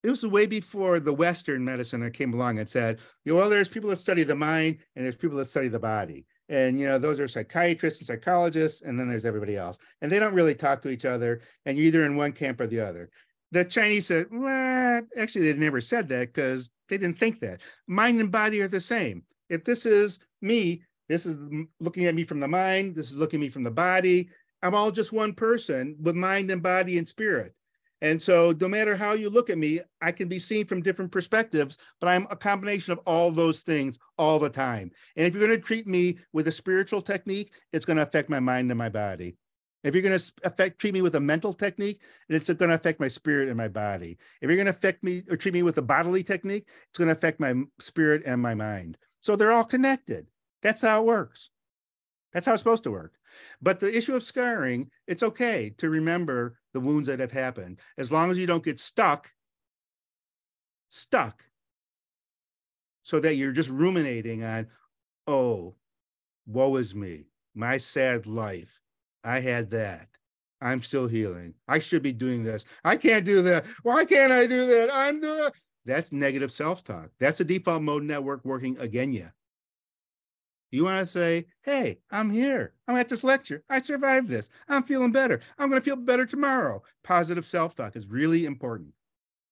it was way before the Western medicine that came along and said, you know, well, there's people that study the mind and there's people that study the body. And you know those are psychiatrists and psychologists and then there's everybody else. And they don't really talk to each other and you're either in one camp or the other. The chinese said well actually they never said that because they didn't think that. Mind and body are the same. If this is me this is looking at me from the mind this is looking at me from the body i'm all just one person with mind and body and spirit and so, no matter how you look at me, I can be seen from different perspectives, but I'm a combination of all those things all the time. And if you're going to treat me with a spiritual technique, it's going to affect my mind and my body. If you're going to affect treat me with a mental technique, it's going to affect my spirit and my body. If you're going to affect me or treat me with a bodily technique, it's going to affect my spirit and my mind. So they're all connected. That's how it works. That's how it's supposed to work. But the issue of scarring, it's okay to remember the wounds that have happened. As long as you don't get stuck, stuck, so that you're just ruminating on, oh, woe is me, my sad life. I had that. I'm still healing. I should be doing this. I can't do that. Why can't I do that? I'm doing that's negative self-talk. That's a default mode network working again you. You want to say, hey, I'm here. I'm at this lecture. I survived this. I'm feeling better. I'm going to feel better tomorrow. Positive self talk is really important.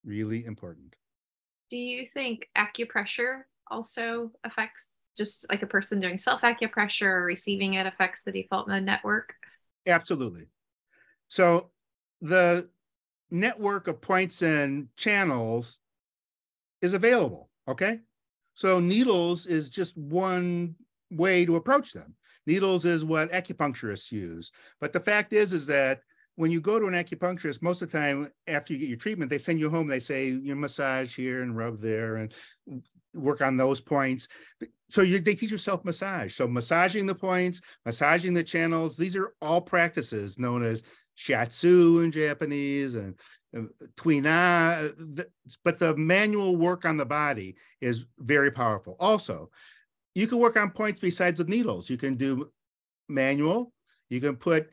Really important. Do you think acupressure also affects just like a person doing self acupressure or receiving it affects the default mode network? Absolutely. So the network of points and channels is available. Okay. So needles is just one way to approach them. Needles is what acupuncturists use. But the fact is, is that when you go to an acupuncturist, most of the time after you get your treatment, they send you home. They say you massage here and rub there and work on those points. So you, they teach you self massage. So massaging the points, massaging the channels. These are all practices known as shiatsu in Japanese and uh, tuina. But the manual work on the body is very powerful. Also, you can work on points besides with needles. You can do manual. You can put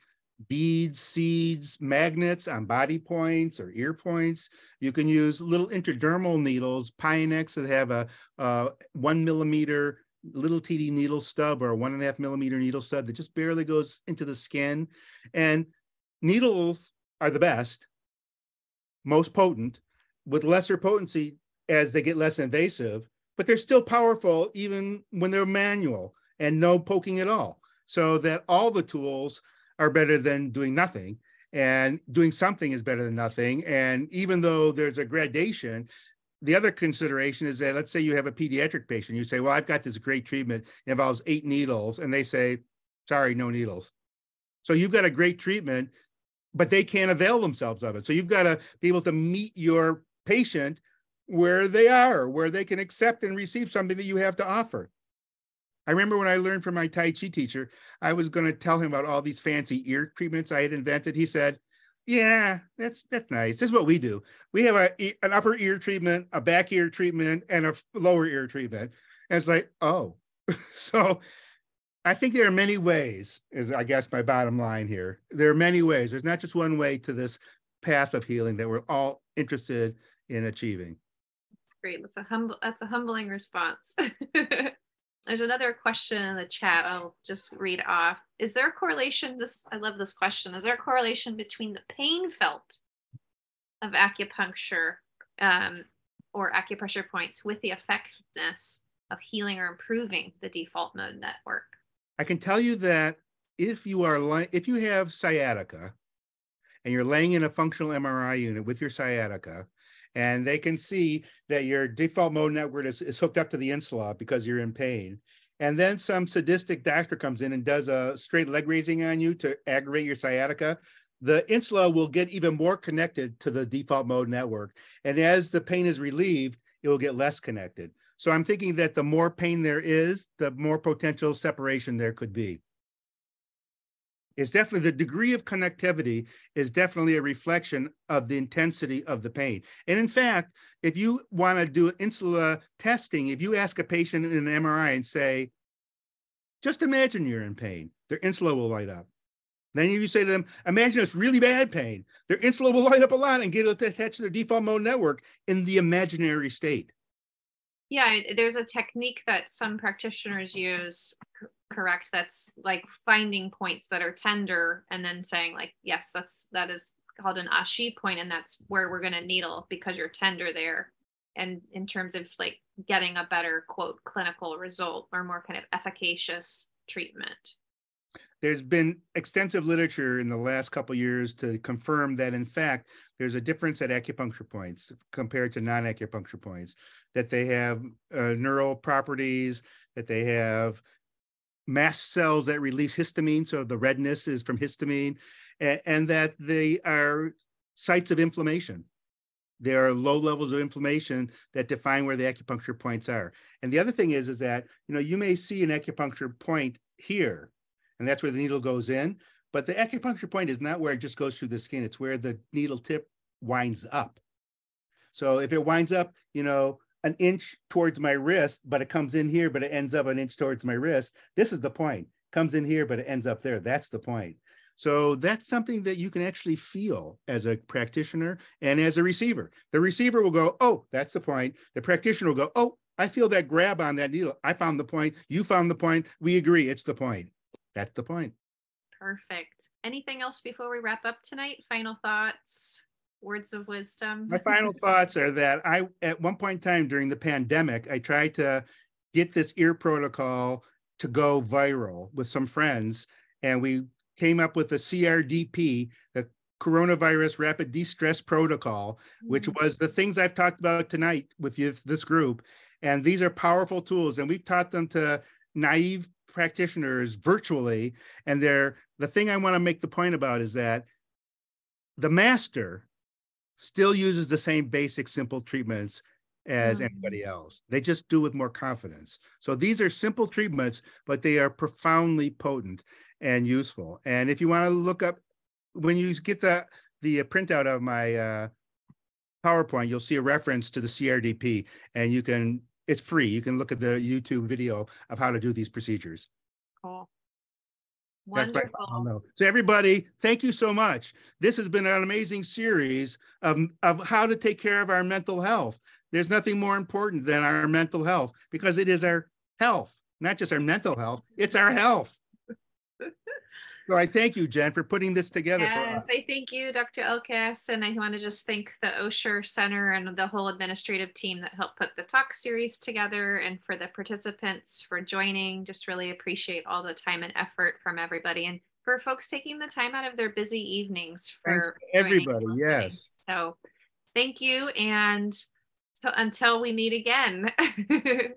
beads, seeds, magnets on body points or ear points. You can use little intradermal needles, Pyonex that have a, a one millimeter little TD needle stub or a one and a half millimeter needle stub that just barely goes into the skin. And needles are the best, most potent, with lesser potency as they get less invasive but they're still powerful even when they're manual and no poking at all. So that all the tools are better than doing nothing and doing something is better than nothing. And even though there's a gradation, the other consideration is that let's say you have a pediatric patient, you say, Well, I've got this great treatment, it involves eight needles, and they say, Sorry, no needles. So you've got a great treatment, but they can't avail themselves of it. So you've got to be able to meet your patient where they are, where they can accept and receive something that you have to offer. I remember when I learned from my Tai Chi teacher, I was going to tell him about all these fancy ear treatments I had invented. He said, "Yeah, that's that's nice. This is what we do. We have a an upper ear treatment, a back ear treatment, and a lower ear treatment." And it's like, oh, so I think there are many ways. Is I guess my bottom line here. There are many ways. There's not just one way to this path of healing that we're all interested in achieving. Great. That's a humble that's a humbling response. There's another question in the chat. I'll just read off. Is there a correlation? This I love this question. Is there a correlation between the pain felt of acupuncture um, or acupressure points with the effectiveness of healing or improving the default mode network? I can tell you that if you are if you have sciatica and you're laying in a functional MRI unit with your sciatica, and they can see that your default mode network is, is hooked up to the insula because you're in pain. And then some sadistic doctor comes in and does a straight leg raising on you to aggravate your sciatica. The insula will get even more connected to the default mode network. And as the pain is relieved, it will get less connected. So I'm thinking that the more pain there is, the more potential separation there could be It's definitely the degree of connectivity is definitely a reflection of the intensity of the pain. And in fact, if you want to do insula testing, if you ask a patient in an MRI and say, just imagine you're in pain, their insula will light up. Then if you say to them, imagine it's really bad pain, their insula will light up a lot and get attached to their default mode network in the imaginary state. Yeah, there's a technique that some practitioners use correct that's like finding points that are tender and then saying like yes that's that is called an ashi point and that's where we're going to needle because you're tender there. And in terms of like getting a better quote clinical result or more kind of efficacious treatment. There's been extensive literature in the last couple years to confirm that in fact there's a difference at acupuncture points compared to non-acupuncture points that they have uh, neural properties that they have mast cells that release histamine, so the redness is from histamine, and, and that they are sites of inflammation. There are low levels of inflammation that define where the acupuncture points are. And the other thing is, is that you know you may see an acupuncture point here, and that's where the needle goes in. But the acupuncture point is not where it just goes through the skin; it's where the needle tip winds up. So if it winds up, you know, an inch towards my wrist, but it comes in here, but it ends up an inch towards my wrist. This is the point. Comes in here, but it ends up there. That's the point. So that's something that you can actually feel as a practitioner and as a receiver. The receiver will go, Oh, that's the point. The practitioner will go, Oh, I feel that grab on that needle. I found the point. You found the point. We agree. It's the point. That's the point. Perfect. Anything else before we wrap up tonight? Final thoughts? Words of wisdom? My final thoughts are that I, at one point in time during the pandemic, I tried to get this ear protocol to go viral with some friends, and we came up with a CRDP, the Coronavirus Rapid De-Stress Protocol, which mm-hmm. was the things I've talked about tonight with this group. And these are powerful tools, and we've taught them to naive practitioners virtually. And they're the thing I want to make the point about is that the master still uses the same basic simple treatments as mm. anybody else. They just do with more confidence. So these are simple treatments, but they are profoundly potent and useful. And if you want to look up, when you get the the printout of my uh, PowerPoint, you'll see a reference to the CRDP, and you can. It's free. You can look at the YouTube video of how to do these procedures. Cool. Wonderful. So everybody, thank you so much. This has been an amazing series of, of how to take care of our mental health. There's nothing more important than our mental health because it is our health, not just our mental health, it's our health. So I thank you, Jen, for putting this together yes, for us. I thank you, Dr. Elkiss, and I want to just thank the Osher Center and the whole administrative team that helped put the talk series together and for the participants for joining. Just really appreciate all the time and effort from everybody and for folks taking the time out of their busy evenings for everybody. Yes. So thank you. And so until we meet again.